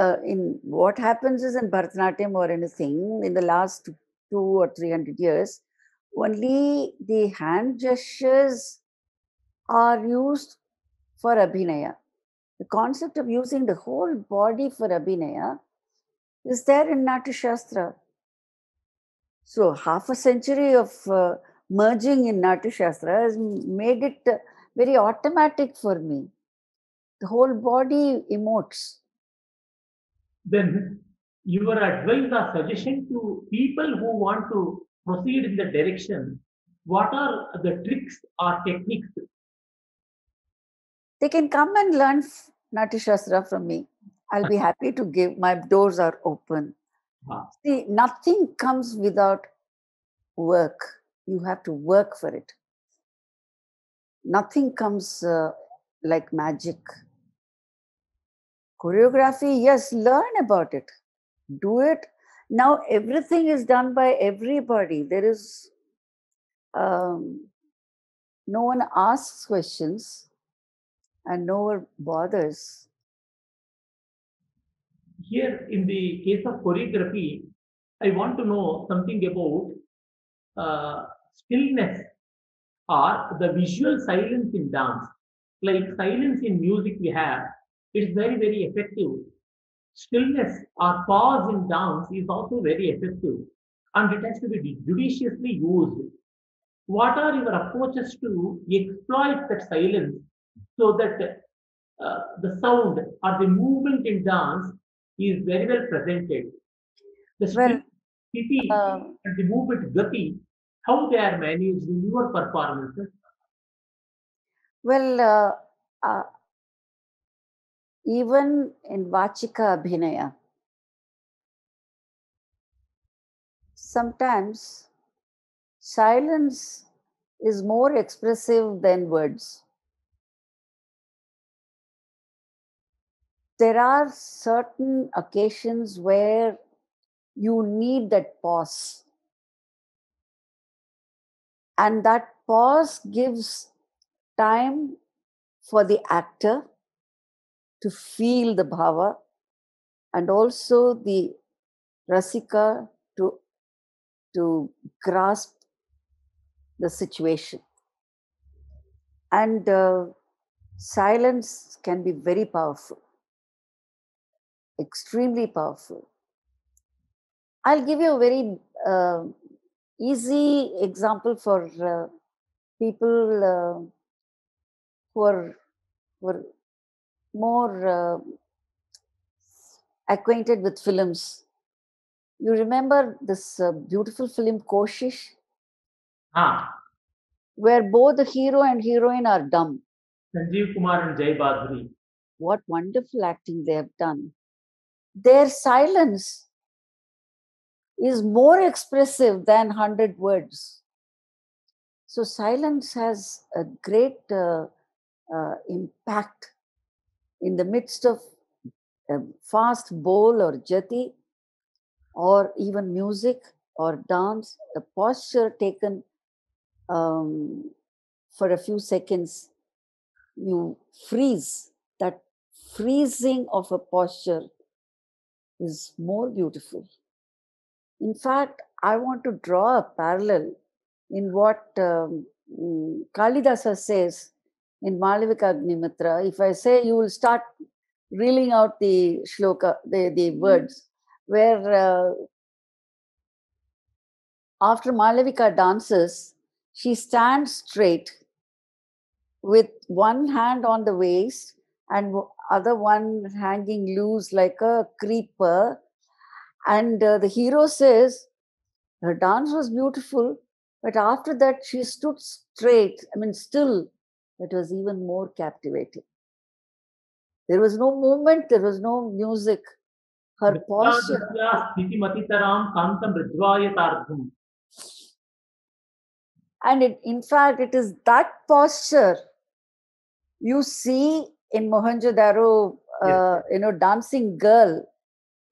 uh, in what happens is in bharatanatyam or anything in the last two or three hundred years only the hand gestures are used for abhinaya. The concept of using the whole body for abhinaya is there in natya shastra so half a century of uh, merging in natya shastra has made it very automatic for me. The whole body emotes. Then your advice or suggestion to people who want to proceed in the direction, what are the tricks or techniques? They can come and learn Natya Shastra from me. I'll be happy to give. My doors are open. Ah, See, nothing comes without work. You have to work for it. Nothing comes uh, like magic. Choreography, yes, learn about it. Do it. Now, everything is done by everybody. There is um, no one asks questions and no one bothers. Here in the case of choreography, I want to know something about uh, stillness or the visual silence in dance. Like silence in music we have, it's very, very effective. Stillness or pause in dance is also very effective and it has to be judiciously used. What are your approaches to exploit that silence so that uh, the sound or the movement in dance is very well presented? The Well, stiti Uh, and the movement gati, how they are managed in your performances? well, uh, uh, even in Vachika Abhinaya, sometimes silence is more expressive than words. There are certain occasions where you need that pause. And that pause gives time for the actor to feel the bhava and also the rasika to, to grasp the situation. And uh, silence can be very powerful, extremely powerful. I'll give you a very uh, easy example for uh, people uh, who are, who are more uh, acquainted with films. You remember this uh, beautiful film Koshish, Ah, where both the hero and heroine are dumb. Sanjeev Kumar and Jaya Bhaduri. What wonderful acting they have done. Their silence is more expressive than 100 words. So, silence has a great uh, uh, impact in the midst of a fast bowl or jati, or even music or dance, a posture taken um, for a few seconds, you freeze. That freezing of a posture is more beautiful. In fact, I want to draw a parallel in what um, mm, Kalidasa says in Malavika Agnimitra. If I say you will start reeling out the shloka, the, the words, where uh, after Malavika dances, she stands straight with one hand on the waist and other one hanging loose like a creeper. And uh, the hero says, her dance was beautiful, but after that she stood straight, I mean, still, it was even more captivating. There was no movement, there was no music. Her posture. And it, in fact, it is that posture you see in Mohenjo-daro, uh, you know, dancing girl.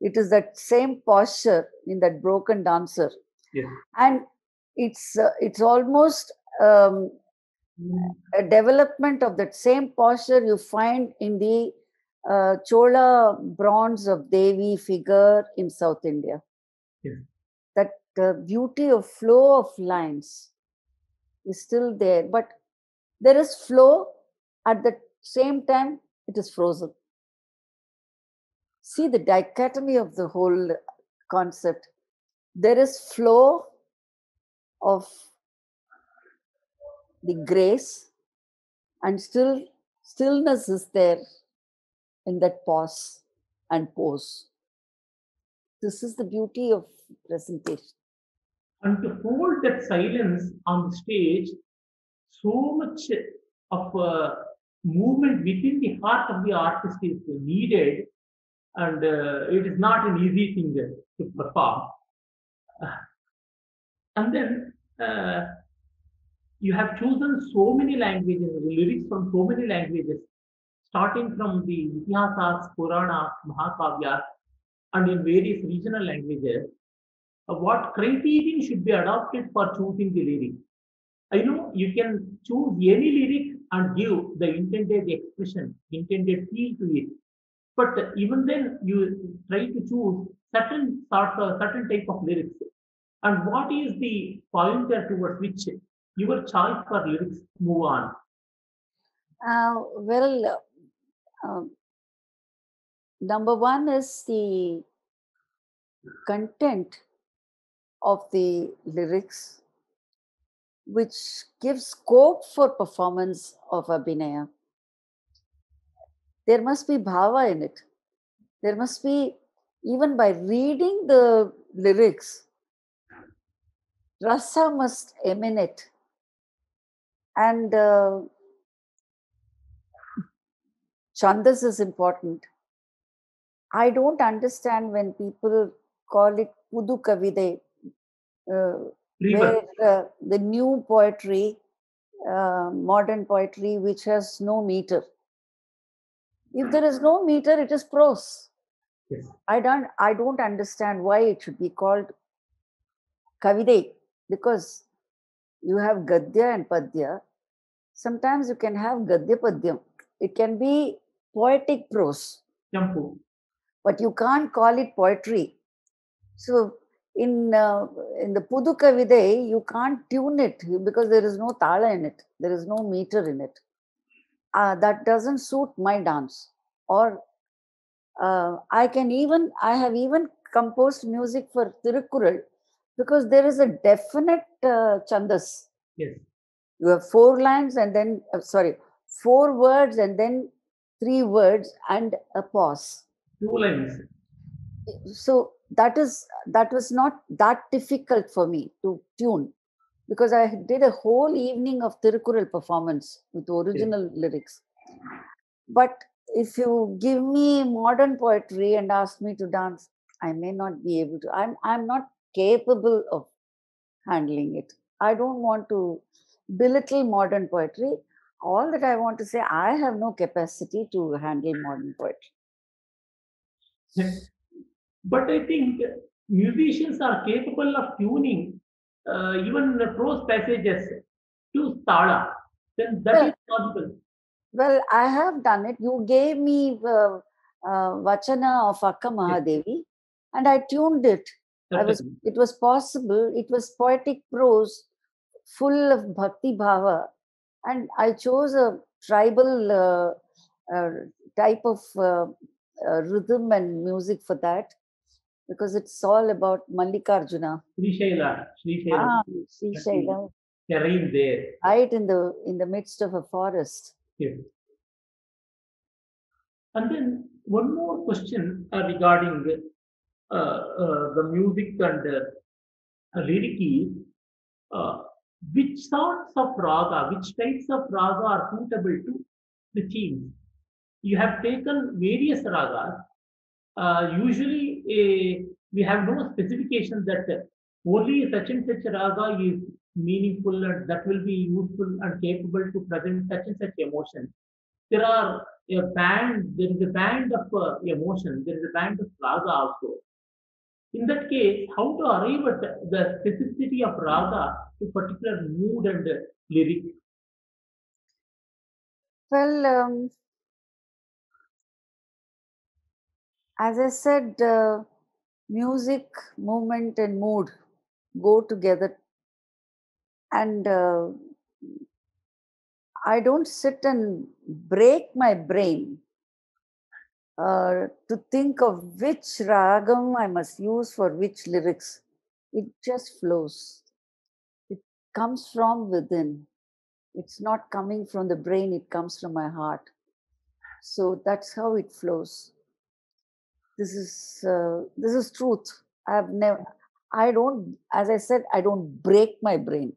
It is that same posture in that broken dancer, Yeah. and it's uh, it's almost um, a development of that same posture you find in the uh, Chola bronze of Devi figure in South India. Yes. That uh, beauty of flow of lines is still there, but there is flow at the same time it is frozen. See the dichotomy of the whole concept. There is flow of the grace and still stillness is there in that pause and pose this is the beauty of presentation And to hold that silence on the stage, so much of uh, movement within the heart of the artist is needed, and uh, it is not an easy thing to perform. Uh, and then uh, you have chosen so many languages, lyrics from so many languages, starting from the Itihasas, Puranas, Mahakavyas, and in various regional languages. Uh, what criterion should be adopted for choosing the lyric? I know you can choose any lyric and give the intended expression, intended feel to it. But even then, you try to choose certain sort of certain type of lyrics. And what is the pointer towards which your choice for lyrics move on? uh, well um, number one is the content of the lyrics which gives scope for performance of abhinaya. There must be bhava in it. There must be even by reading the lyrics rasa must emanate and uh, chandas is important. I don't understand when people call it pudu kavide, uh, where uh, the new poetry, uh, modern poetry, which has no meter. If there is no meter, it is prose. Yes. I don't I don't understand why it should be called kavide because you have gadya and padya. Sometimes you can have gadya padyam. It can be poetic prose, Champu. but you can't call it poetry. So in uh, in the pudu kavide, you can't tune it because there is no tala in it. There is no meter in it. Uh, that doesn't suit my dance. Or uh, I can even I have even composed music for Tirukural because there is a definite uh, chandas. Yes. You have four lines and then uh, sorry, four words and then three words and a pause. Two lines. So that is that was not that difficult for me to tune because I did a whole evening of Tirukural performance with original lyrics. But if you give me modern poetry and ask me to dance, I may not be able to. I'm I'm not capable of handling it. I don't want to belittle modern poetry. All that I want to say, I have no capacity to handle modern poetry. But I think musicians are capable of tuning uh, even the prose passages to tala. Then that Yeah. is possible. Well, I have done it. You gave me uh, uh, Vachana of Akka Mahadevi, and I tuned it. I was. It was possible. It was poetic prose, full of bhakti bhava, and I chose a tribal uh, uh, type of uh, uh, rhythm and music for that because it's all about Mallikarjuna. Sri Shaila, Sri Shaila, Ah, Sri Shaila, terrain there. right in the in the midst of a forest. Yes. And then one more question uh, regarding the music and uh, lyric is uh, which sorts of raga, which types of raga are suitable to the theme? You have taken various ragas. Uh, usually, uh, we have no specification that uh, only such and such raga is meaningful and that will be useful and capable to present such and such emotion. There are a band, there is a band of uh, emotion, there is a band of raga also. In that case, how to arrive at the specificity of raga to particular mood and lyric? Well, um, as I said, uh, music, movement, and mood go together. And uh, I don't sit and break my brain uh, to think of which ragam I must use for which lyrics. It just flows. It comes from within. It's not coming from the brain, it comes from my heart. So that's how it flows. This is uh, this is truth. I've never. I don't. As I said, I don't break my brain.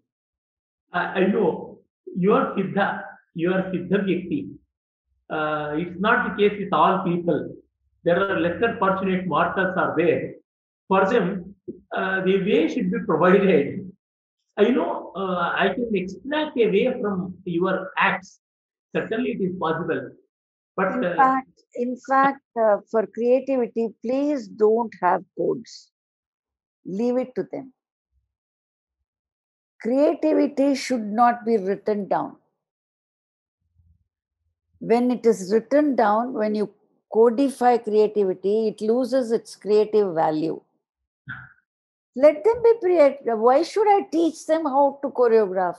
I, I know you are Siddha, you are Siddha Vyakti. Uh, it's not the case with all people. There are lesser fortunate mortals are there. For them, uh, the way should be provided. I know uh, I can extract a way from your acts. Certainly, it is possible. But In uh, fact, in fact, uh, for creativity, please don't have codes. Leave it to them. Creativity should not be written down. When it is written down, when you codify creativity, it loses its creative value. Let them be creative. Why should I teach them how to choreograph?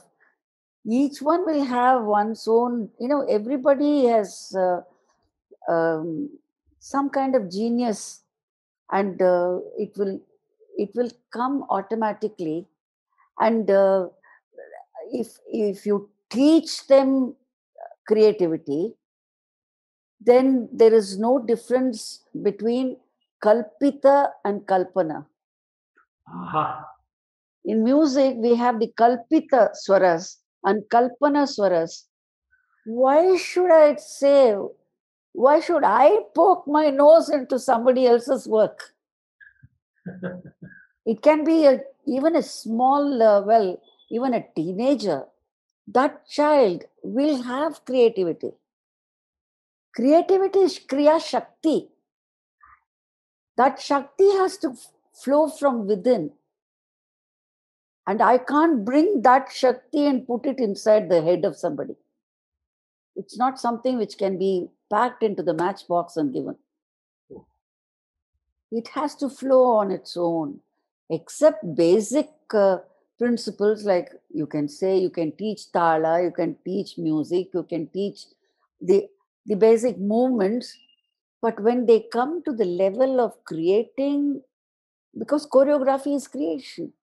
Each one will have one's own, you know, everybody has uh, um, some kind of genius and uh, it will it will come automatically and uh, if if you teach them creativity then there is no difference between kalpita and kalpana aha, in music we have the kalpita swaras and kalpana swaras why should i say Why should I poke my nose into somebody else's work? It can be a, even a small, uh, well, even a teenager. That child will have creativity. Creativity is Kriya Shakti. That Shakti has to flow from within. And I can't bring that Shakti and put it inside the head of somebody. It's not something which can be packed into the matchbox and given. It has to flow on its own, except basic uh, principles like you can say you can teach tala, you can teach music, you can teach the, the basic movements. But when they come to the level of creating, because choreography is creation,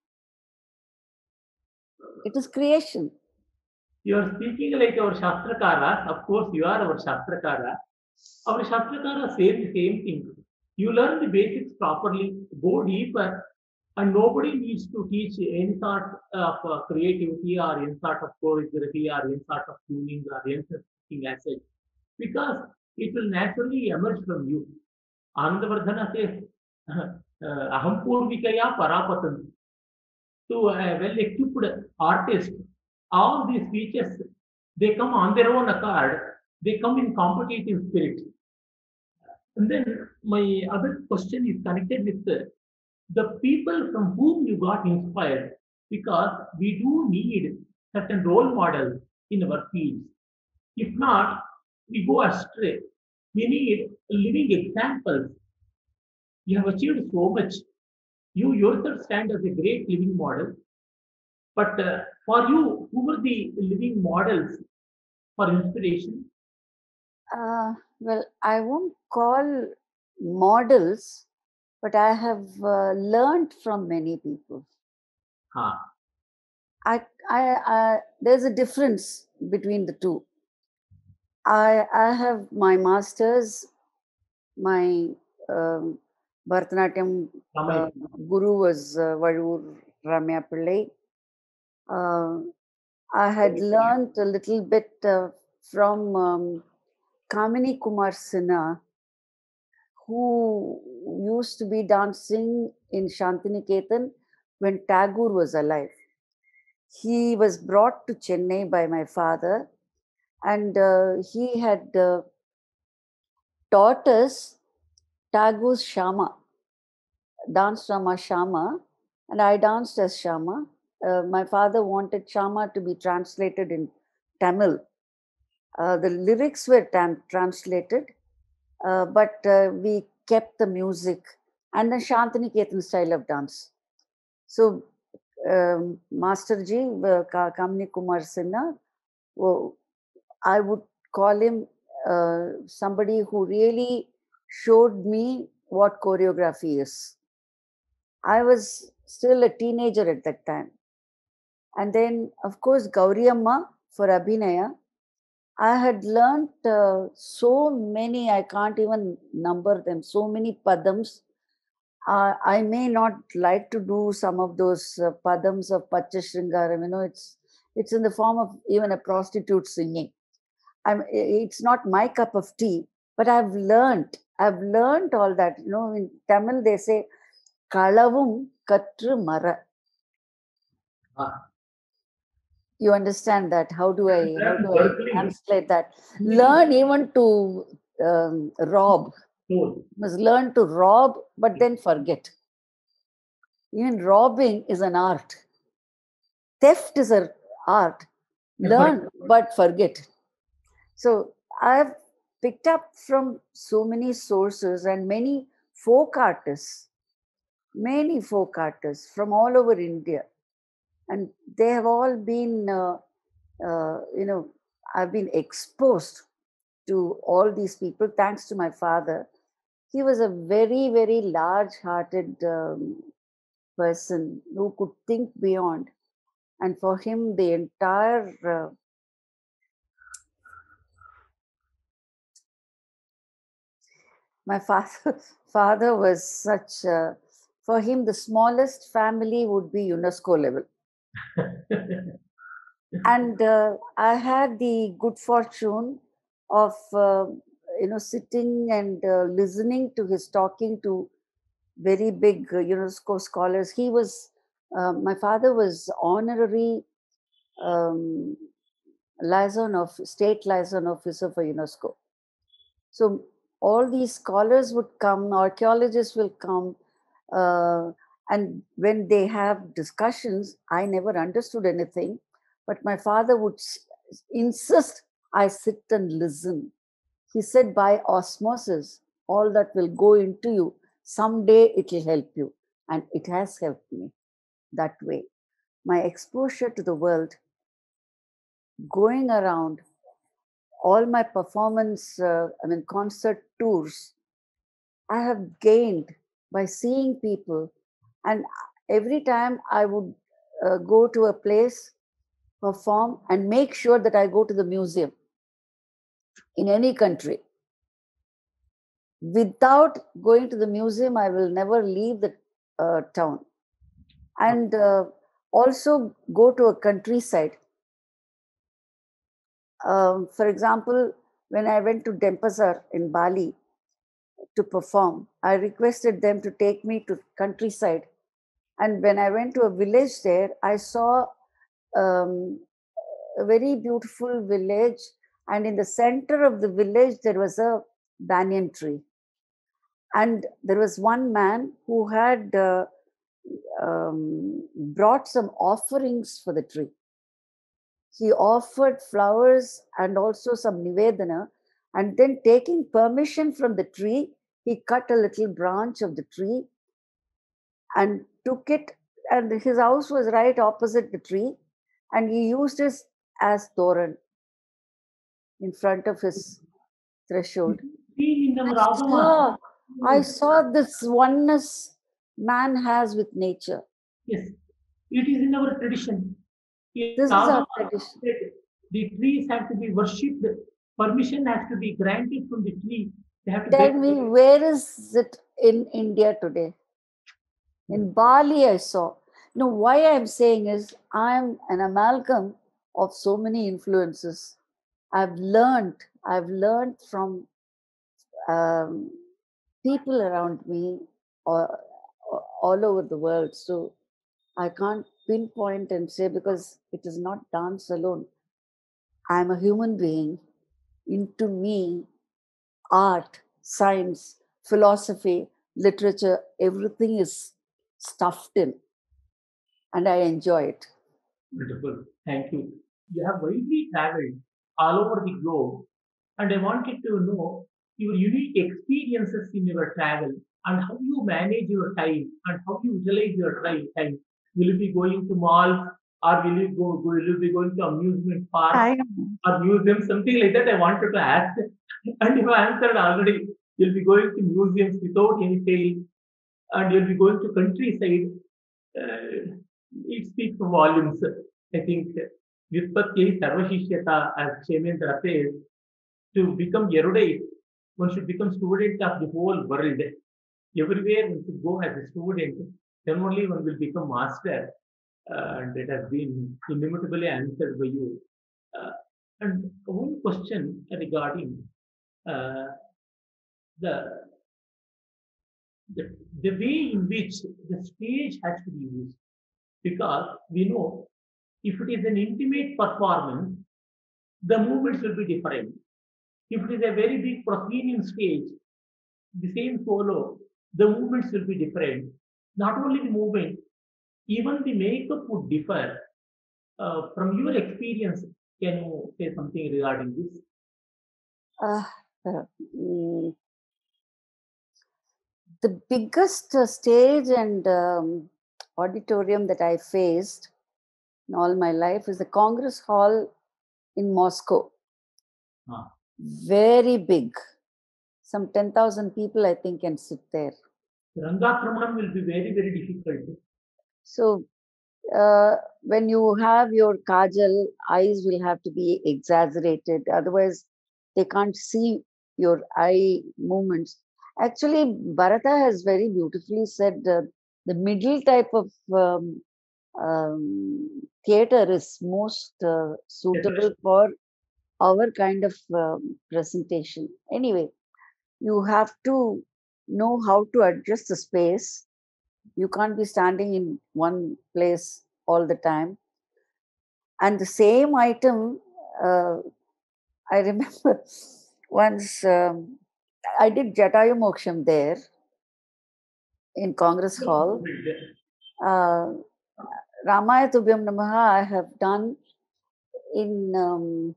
it is creation. You are speaking like our Shastrakaras. Of course, you are our Shastrakara. Our Shastrakara says the same thing. You learn the basics properly, go deeper, and nobody needs to teach any sort of uh, creativity or any sort of choreography or any sort of tuning or any such thing as such. Because it will naturally emerge from you. Anandavardhana says, Aham Purvikaya Parapatanti. To a well equipped artist, all these features they come on their own accord they come in competitive spirit and then my other question is connected with the, people from whom you got inspired because we do need certain role models in our fields. If not we go astray. We need living examples. You have achieved so much. You yourself stand as a great living model. But uh, for you, who were the living models for inspiration? Uh, well, I won't call models, but I have uh, learned from many people. Ah, I, I, I, there's a difference between the two. I, I have my masters, my um, Bharatanatyam uh, guru was uh, Vazhuvoor Ramaiah Pillai. Uh, I had learned a little bit uh, from um, Kamini Kumar Sinha, who used to be dancing in Shantiniketan when Tagore was alive. He was brought to Chennai by my father, and uh, he had uh, taught us Tagore's Shama, dance Rama Shama, and I danced as Shama. Uh, my father wanted Shama to be translated in Tamil. Uh, the lyrics were tam- translated, uh, but uh, we kept the music and the Shantiniketan style of dance. So, um, Master Ji, uh, Kamini Kumar Sinha, wo- I would call him uh, somebody who really showed me what choreography is. I was still a teenager at that time. And then, of course, Gauri for Abhinaya. I had learnt uh, so many, I can't even number them, so many padams. Uh, I may not like to do some of those uh, padams of Pacha Shringaram, you know, it's, it's in the form of even a prostitute singing. I'm, it's not my cup of tea, but I've learnt, I've learnt all that. You know, in Tamil they say, Kalavum Katru Mara. You understand that? How do I, how do I translate that? Learn even to um, rob. Soul. must learn to rob, but then forget. Even robbing is an art. Theft is an art. Learn, but forget. So I've picked up from so many sources and many folk artists, many folk artists from all over India. And they have all been, uh, uh, you know, I've been exposed to all these people thanks to my father. He was a very, very large hearted um, person who could think beyond. And for him, the entire uh, my father father was such for him the smallest family would be unesco level and uh, i had the good fortune of uh, you know, sitting and uh, listening to his talking to very big uh, UNESCO scholars. He was, uh, my father was honorary um, liaison of state liaison officer for UNESCO. So all these scholars would come, archaeologists will come, uh, and when they have discussions, I never understood anything, but my father would insist I sit and listen. He said, by osmosis, all that will go into you. Someday it will help you. And it has helped me that way. My exposure to the world, going around, all my performance, uh, I mean, concert tours, I have gained by seeing people. And every time I would uh, go to a place, perform, and make sure that I go to the museum in any country. Without going to the museum, I will never leave the uh, town. And uh, also go to a countryside. Um, for example, when I went to Denpasar in Bali to perform, I requested them to take me to countryside. And when I went to a village there, I saw um, a very beautiful village, and in the center of the village there was a banyan tree, and there was one man who had uh, um, brought some offerings for the tree. He offered flowers and also some nivedana, and then taking permission from the tree, he cut a little branch of the tree and took it. And his house was right opposite the tree, and he used it as Thoran in front of his threshold. See in our I saw, I saw this oneness man has with nature. Yes, it is in our tradition. In This is our tradition. The trees have to be worshipped. Permission has to be granted from the tree. They have to Tell me, where is it in India today? In Bali, I saw. You know, why I'm saying is I'm an amalgam of so many influences. I've learned, I've learned from um, people around me or, all over the world. So I can't pinpoint and say because it is not dance alone. I'm a human being. Into me, art, science, philosophy, literature, everything is stuffed in. And I enjoy it. Wonderful. Thank you. You have widely traveled all over the globe, and I wanted to know your unique experiences in your travel and how you manage your time and how you utilize your time. time. Will you be going to malls or will you go? Will you be going to amusement park or museum? Something like that. I wanted to ask, and you answered already. You'll be going to museums without any fail, and you'll be going to countryside. Uh, it speaks volumes. I think Vyutpatti Sarvashishyata, as Kshemendra says, to become erudite, one should become student of the whole world. Everywhere one should go as a student, then only one will become master. Uh, and it has been inimitably answered by you. Uh, and one question regarding uh, the, the the way in which the stage has to be used because we know if it is an intimate performance, the movements will be different. If it is a very big proscenium stage, the same solo, the movements will be different. Not only the movement, even the makeup would differ. Uh, from your experience, can you say something regarding this? Uh, uh, mm, the biggest uh, stage and um, auditorium that I faced in all my life is the Congress Hall in Moscow. Ah. Very big. Some 10,000 people, I think, can sit there. Rangakramanam will be very, very difficult. So, uh, when you have your kajal, eyes will have to be exaggerated. Otherwise, they can't see your eye movements. Actually, Bharata has very beautifully said uh, the middle type of um, um, theater is most uh, suitable for our kind of um, presentation. Anyway, you have to know how to adjust the space. You can't be standing in one place all the time. And the same item, uh, I remember once um, I did Jatayu Moksham there in Congress Hall. Uh, Ramaya Tubhyam Namaha I have done in um,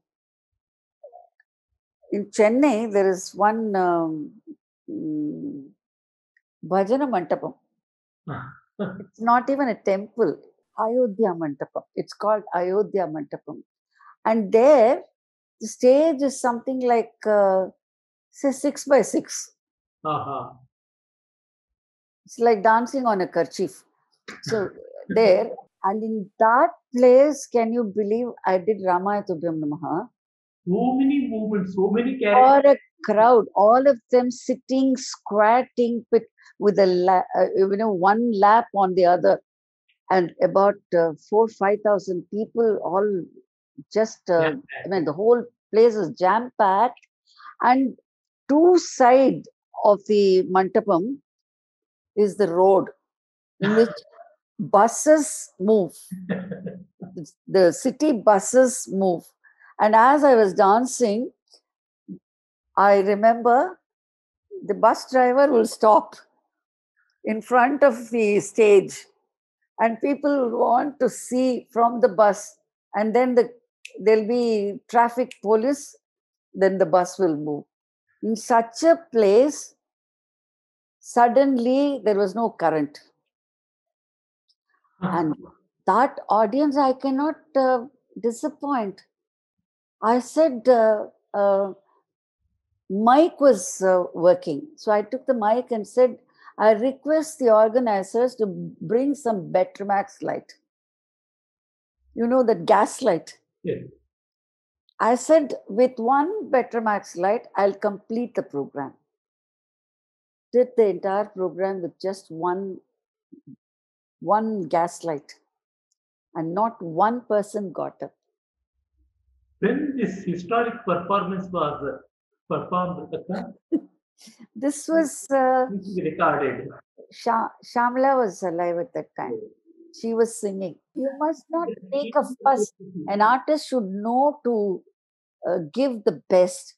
in Chennai. There is one um, mm, Bhajana Mantapam. It's not even a temple. Ayodhya Mantapam. It's called Ayodhya Mantapam. And there, the stage is something like, uh, say, six by six. Uh-huh. It's like dancing on a kerchief. So, there, and in that place, can you believe I did Ramaya Tubhyam Namaha? So many movements, so many characters. Or a crowd, all of them sitting, squatting with, with a, la- uh, you know, one lap on the other. And about uh, four, 5,000 people all just, uh, I mean, the whole place is jam packed. And two side of the Mantapam is the road in which buses move. the- city buses move. And as I was dancing, I remember the bus driver will stop in front of the stage and people want to see from the bus and then the there'll be traffic police then the bus will move in such a place suddenly there was no current. And that audience i cannot uh, disappoint. I said uh, uh, mic was uh, working. So i took the mic and said i request the organizers to bring some Petromax light. You know that gas light. Yes. I said with one Petromax light i'll complete the program did the entire program with just one one gas light and not one person got up When this historic performance was uh, performed, this was uh, recorded. Sha- Shamla was alive at that time. She was singing. You must not make a fuss. An artist should know to uh, give the best.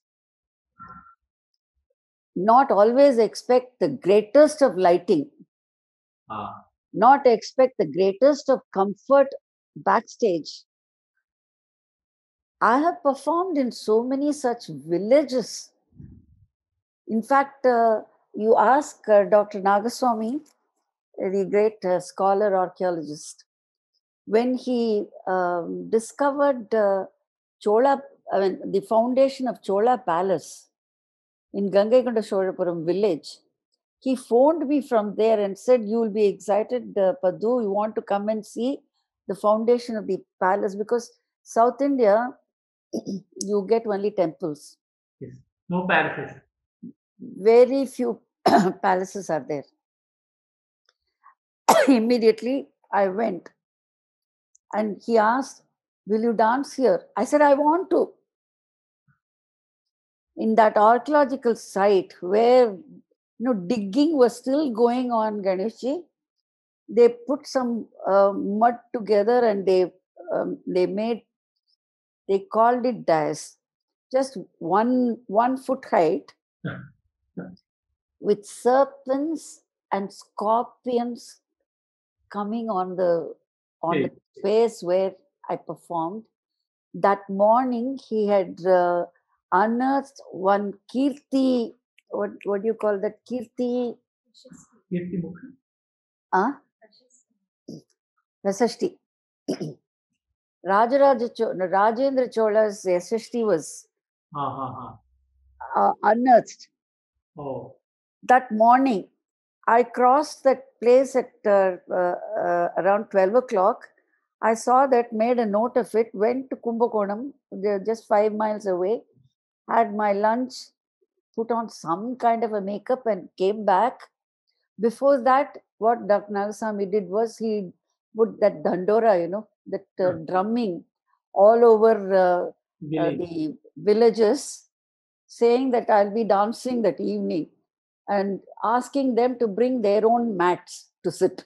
Not always expect the greatest of lighting, Ah, not expect the greatest of comfort backstage. I have performed in so many such villages. In fact, uh, you ask uh, Dr. Nagaswamy, the great uh, scholar archaeologist, when he um, discovered uh, Chola, I mean, the foundation of Chola Palace in Gangaikonda Cholapuram village, he phoned me from there and said, You will be excited, uh, Padu, you want to come and see the foundation of the palace because South India, you get only temples. yes. No palaces. Very few palaces are there. Immediately, I went and he asked, Will you dance here? I said, I want to. In that archaeological site where you know digging was still going on, Ganeshji, they put some uh, mud together and they um, they made they called it dais, just one one foot height with serpents and scorpions coming on the on the space where I performed. That morning, he had uh, unearthed one kirti. What what do you call that kirti? Kirti Mukha. Uh, Rasashti. Rajaraja Cho- no, Rajendra Chola's Yashashti was Ah, ah, uh, unearthed. ah. Oh, that morning i crossed that place at uh, uh, uh, around 12 o'clock i saw that made a note of it went to kumbakonam just five miles away had my lunch put on some kind of a makeup and came back before that what dr Nagaswamy did was he put that dandora you know that uh, Mm. drumming all over uh, Village. the villages, saying that I'll be dancing that evening and asking them to bring their own mats to sit.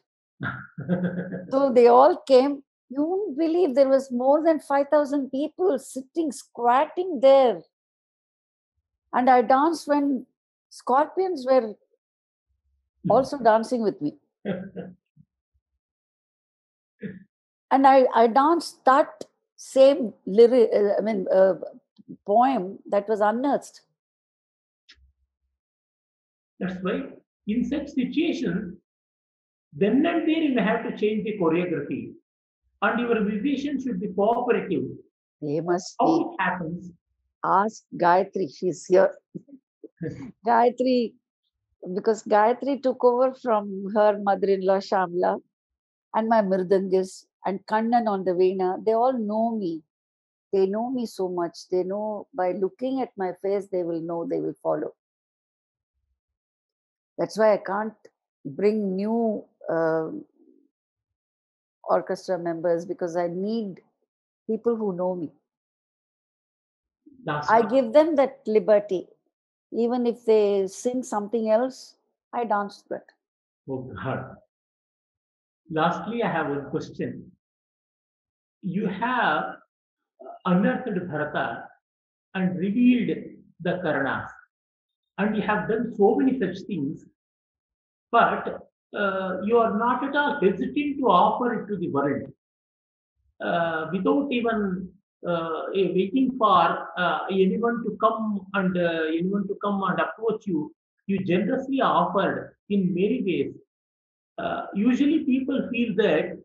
So they all came. You won't believe there was more than 5,000 people sitting, squatting there. And I danced when scorpions were also dancing with me. And I, I danced that same lyric, I mean, uh, poem that was unearthed. That's why in such situations, then and there you may have to change the choreography. And your musician should be cooperative. They must be. How it happens? Ask Gayatri, she's here. Gayatri, because Gayatri took over from her mother in law Shamla and my Mirdangis and Kannan on the Veena. They all know me. They know me so much. They know by looking at my face, they will know, they will follow. That's why I can't bring new uh, orchestra members because I need people who know me. Last I give them that liberty. Even if they sing something else, I dance to that. Oh God. Lastly, I have one question. You have unearthed Bharata and revealed the Karanas, and you have done so many such things, but uh, you are not at all hesitant to offer it to the world uh, without even uh, waiting for uh, anyone to come and uh, anyone to come and approach you. You generously offered in many ways. Uh, usually, people feel that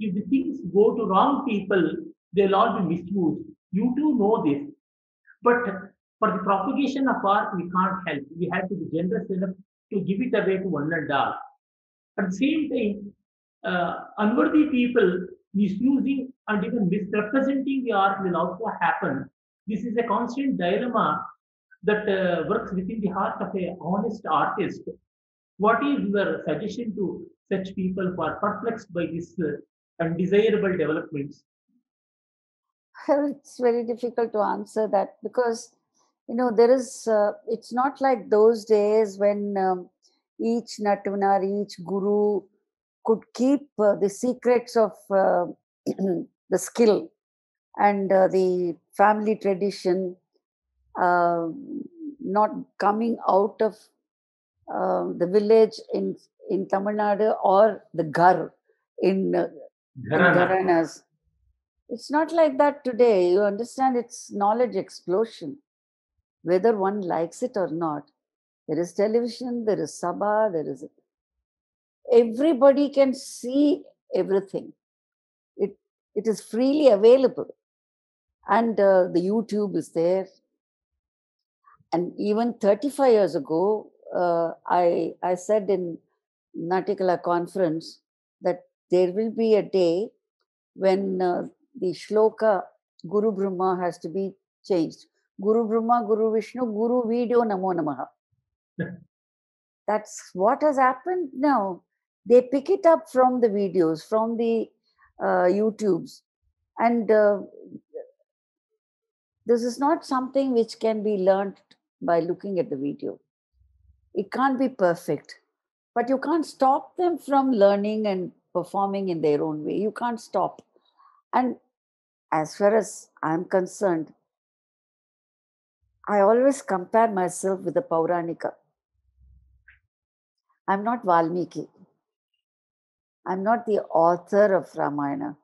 if the things go to wrong people, they'll all be misused. You too know this, but for the propagation of art, we can't help. We have to be generous enough to give it away to one and all. At the same time, uh, unworthy people misusing and even misrepresenting the art will also happen. This is a constant dilemma that uh, works within the heart of a honest artist. What is your suggestion to such people who are perplexed by these uh, undesirable developments? Well, it's very difficult to answer that because, you know, there is, uh, it's not like those days when um, each Nattuvanar, each guru could keep uh, the secrets of uh, the skill and uh, the family tradition uh, not coming out of uh, the village in in Tamil Nadu or the gar in, uh, in. Gharanas. It's not like that today. You understand? It's knowledge explosion, whether one likes it or not. There is television, there is Sabha, there is everybody can see everything. It it is freely available, and uh, the YouTube is there. And even 35 years ago, uh, I I said in Natya Kala conference that there will be a day when uh, the shloka Guru Brahma has to be changed. Guru Brahma, Guru Vishnu, Guru Video Namo Namaha. That's what has happened now. They pick it up from the videos, from the uh, YouTubes. And uh, this is not something which can be learned by looking at the video. It can't be perfect, but you can't stop them from learning and performing in their own way. You can't stop. And as far as I'm concerned, I always compare myself with the Pauranika. I'm not Valmiki. I'm not the author of Ramayana.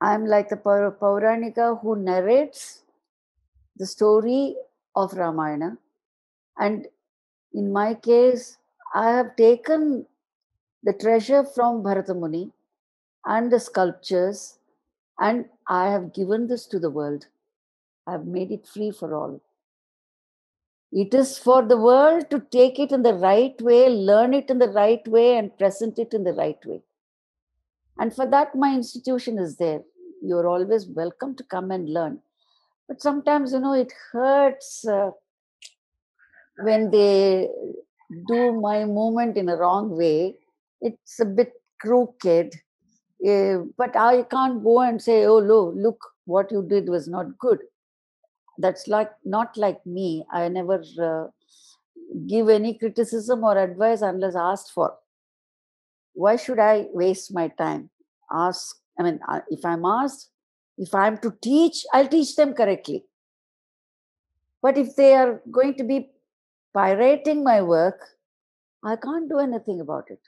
I'm like the Pau- Pauranika who narrates the story of Ramayana. And in my case, I have taken the treasure from Bharatamuni and the sculptures, and I have given this to the world. I have made it free for all. It is for the world to take it in the right way, learn it in the right way, and present it in the right way. And for that, my institution is there. You're always welcome to come and learn. But sometimes, you know, it hurts uh, when they do my movement in a wrong way. It's a bit crooked. Uh, but I can't go and say, oh, lo, look what you did was not good. That's like not like me. I never uh, give any criticism or advice unless asked for. Why should I waste my time? Ask, I mean, uh, if I'm asked, if I'm to teach, I'll teach them correctly. But if they are going to be pirating my work, I can't do anything about it.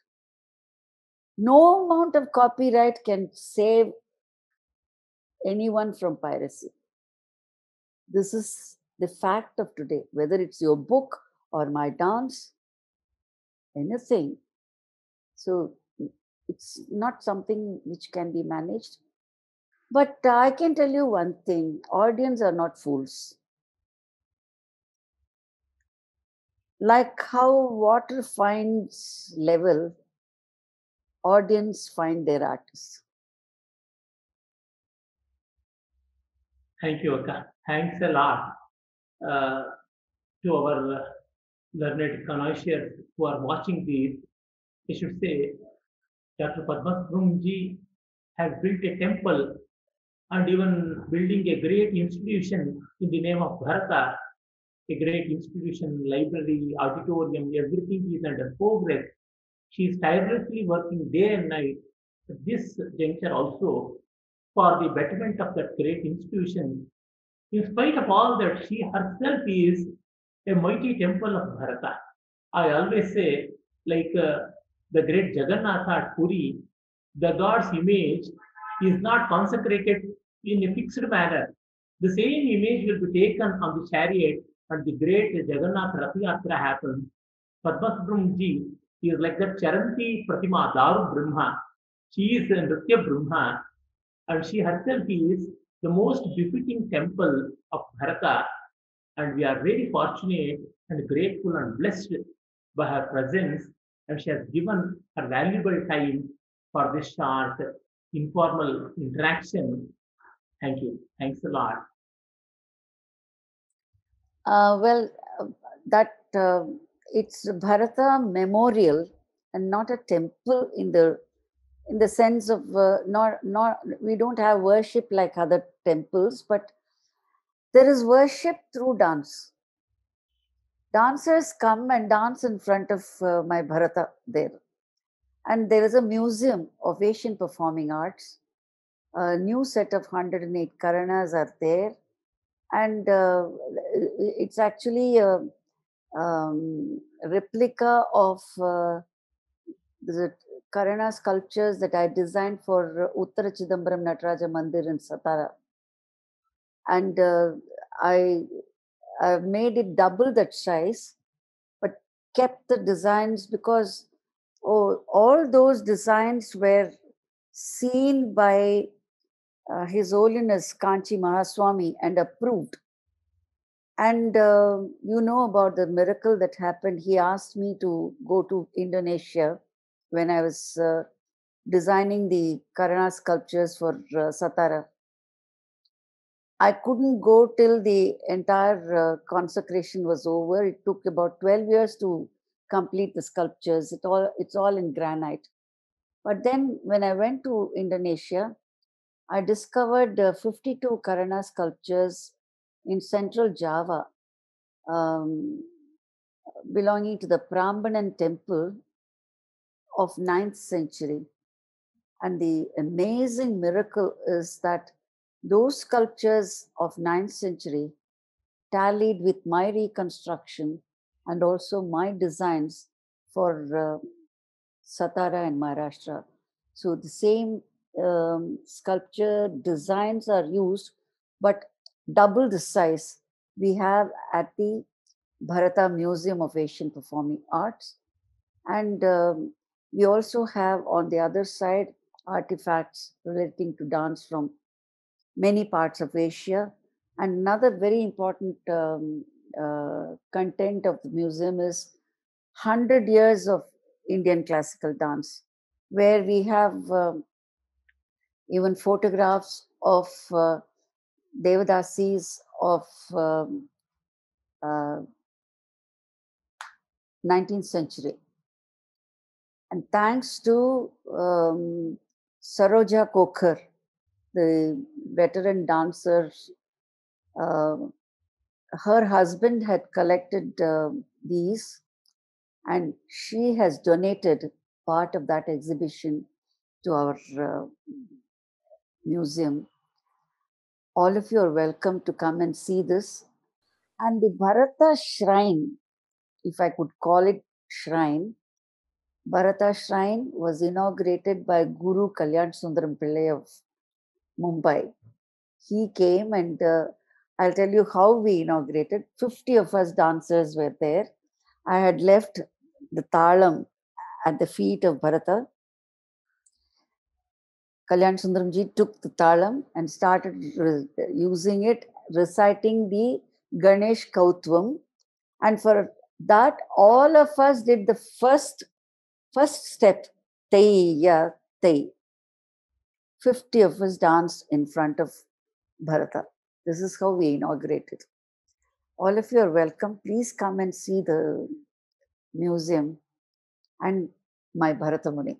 No amount of copyright can save anyone from piracy. This is the fact of today, whether it's your book or my dance, anything. So it's not something which can be managed. But I can tell you one thing audience are not fools. Like how water finds level, audience find their artists. Thank you, Akka. Thanks a lot uh, to our learned connoisseurs who are watching this. I should say, Dr. Padmasabramji has built a temple and even building a great institution in the name of Bharata, a great institution, library, auditorium, everything is under progress. She is tirelessly working day and night this juncture also for the betterment of that great institution. In spite of all that, she herself is a mighty temple of Bharata. I always say, like uh, the great Jagannatha at Puri, the God's image is not consecrated in a fixed manner. The same image will be taken on the chariot and the great Jagannath Rath Yatra happens. Padmasabramji is like that Charanti Pratima, Daru Brahma. She is a Nritya Brahma and she herself is the most befitting temple of Bharata. And we are very fortunate and grateful and blessed by her presence. And she has given her valuable time for this short, informal interaction. Thank you. Thanks a lot. Uh, well, uh, that uh, it's Bharata memorial and not a temple in the in the sense of uh, not not we don't have worship like other temples, but there is worship through dance. Dancers come and dance in front of uh, my Bharata there, and there is a museum of Asian performing arts. A new set of 108 Karanas are there and uh, it's actually a um, replica of uh, the Karana sculptures that I designed for Uttara Chidambaram Nataraja Mandir in Satara. And uh, I I've made it double that size, but kept the designs because oh, all those designs were seen by uh, His Holiness Kanchi Mahaswami and approved. And uh, you know about the miracle that happened. He asked me to go to Indonesia when I was uh, designing the Karana sculptures for uh, Satara. I couldn't go till the entire uh, consecration was over. It took about 12 years to complete the sculptures. It all, it's all in granite. But then when I went to Indonesia, I discovered uh, 52 Karana sculptures in central Java um, belonging to the Prambanan temple of 9th century. And the amazing miracle is that those sculptures of 9th century tallied with my reconstruction and also my designs for uh, Satara and Maharashtra. So the same um, sculpture designs are used, but double the size we have at the Bharata Museum of Asian Performing Arts. And um, we also have on the other side artifacts relating to dance from many parts of Asia. And another very important um, uh, content of the museum is 100 years of Indian classical dance, where we have um, even photographs of uh, Devadasis of um, uh, 19th century. And thanks to um, Saroja Khokar, the veteran dancer, uh, her husband had collected uh, these and she has donated part of that exhibition to our uh, museum. All of you are welcome to come and see this. And the Bharata Shrine, if I could call it shrine, Bharata Shrine was inaugurated by Guru Kalyan Sundaram Pillai of Mumbai. He came and uh, I'll tell you how we inaugurated. 50 of us dancers were there. I had left the talam at the feet of Bharata. Kalyan Sundaramji took the talam and started re- using it, reciting the Ganesh Kautvam. And for that, all of us did the first first step, Teiya Tei. 50 of us danced in front of Bharata. This is how we inaugurated. All of you are welcome. Please come and see the museum and my Bharata Muni.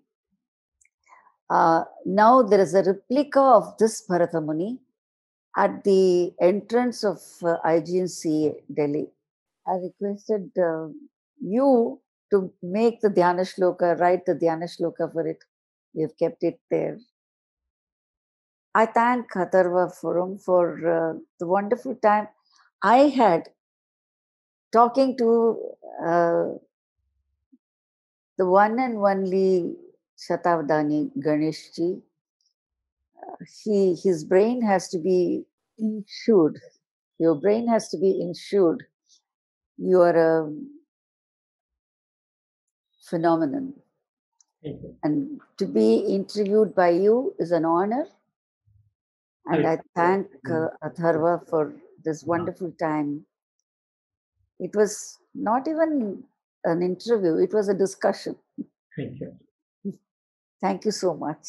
Uh, now there is a replica of this Bharata Muni at the entrance of uh, IGNC Delhi. I requested uh, you to make the Dhyana Shloka, write the Dhyana Shloka for it. We have kept it there. I thank Atharva Forum for uh, the wonderful time I had talking to uh, the one and only Shatavadhani Ganeshji. Uh, he, his brain has to be insured. Your brain has to be insured. You are a phenomenon. And to be interviewed by you is an honor. And I Thank uh, Atharva for this wonderful time. It was not even an interview, it was a discussion. Thank you. Thank you so much.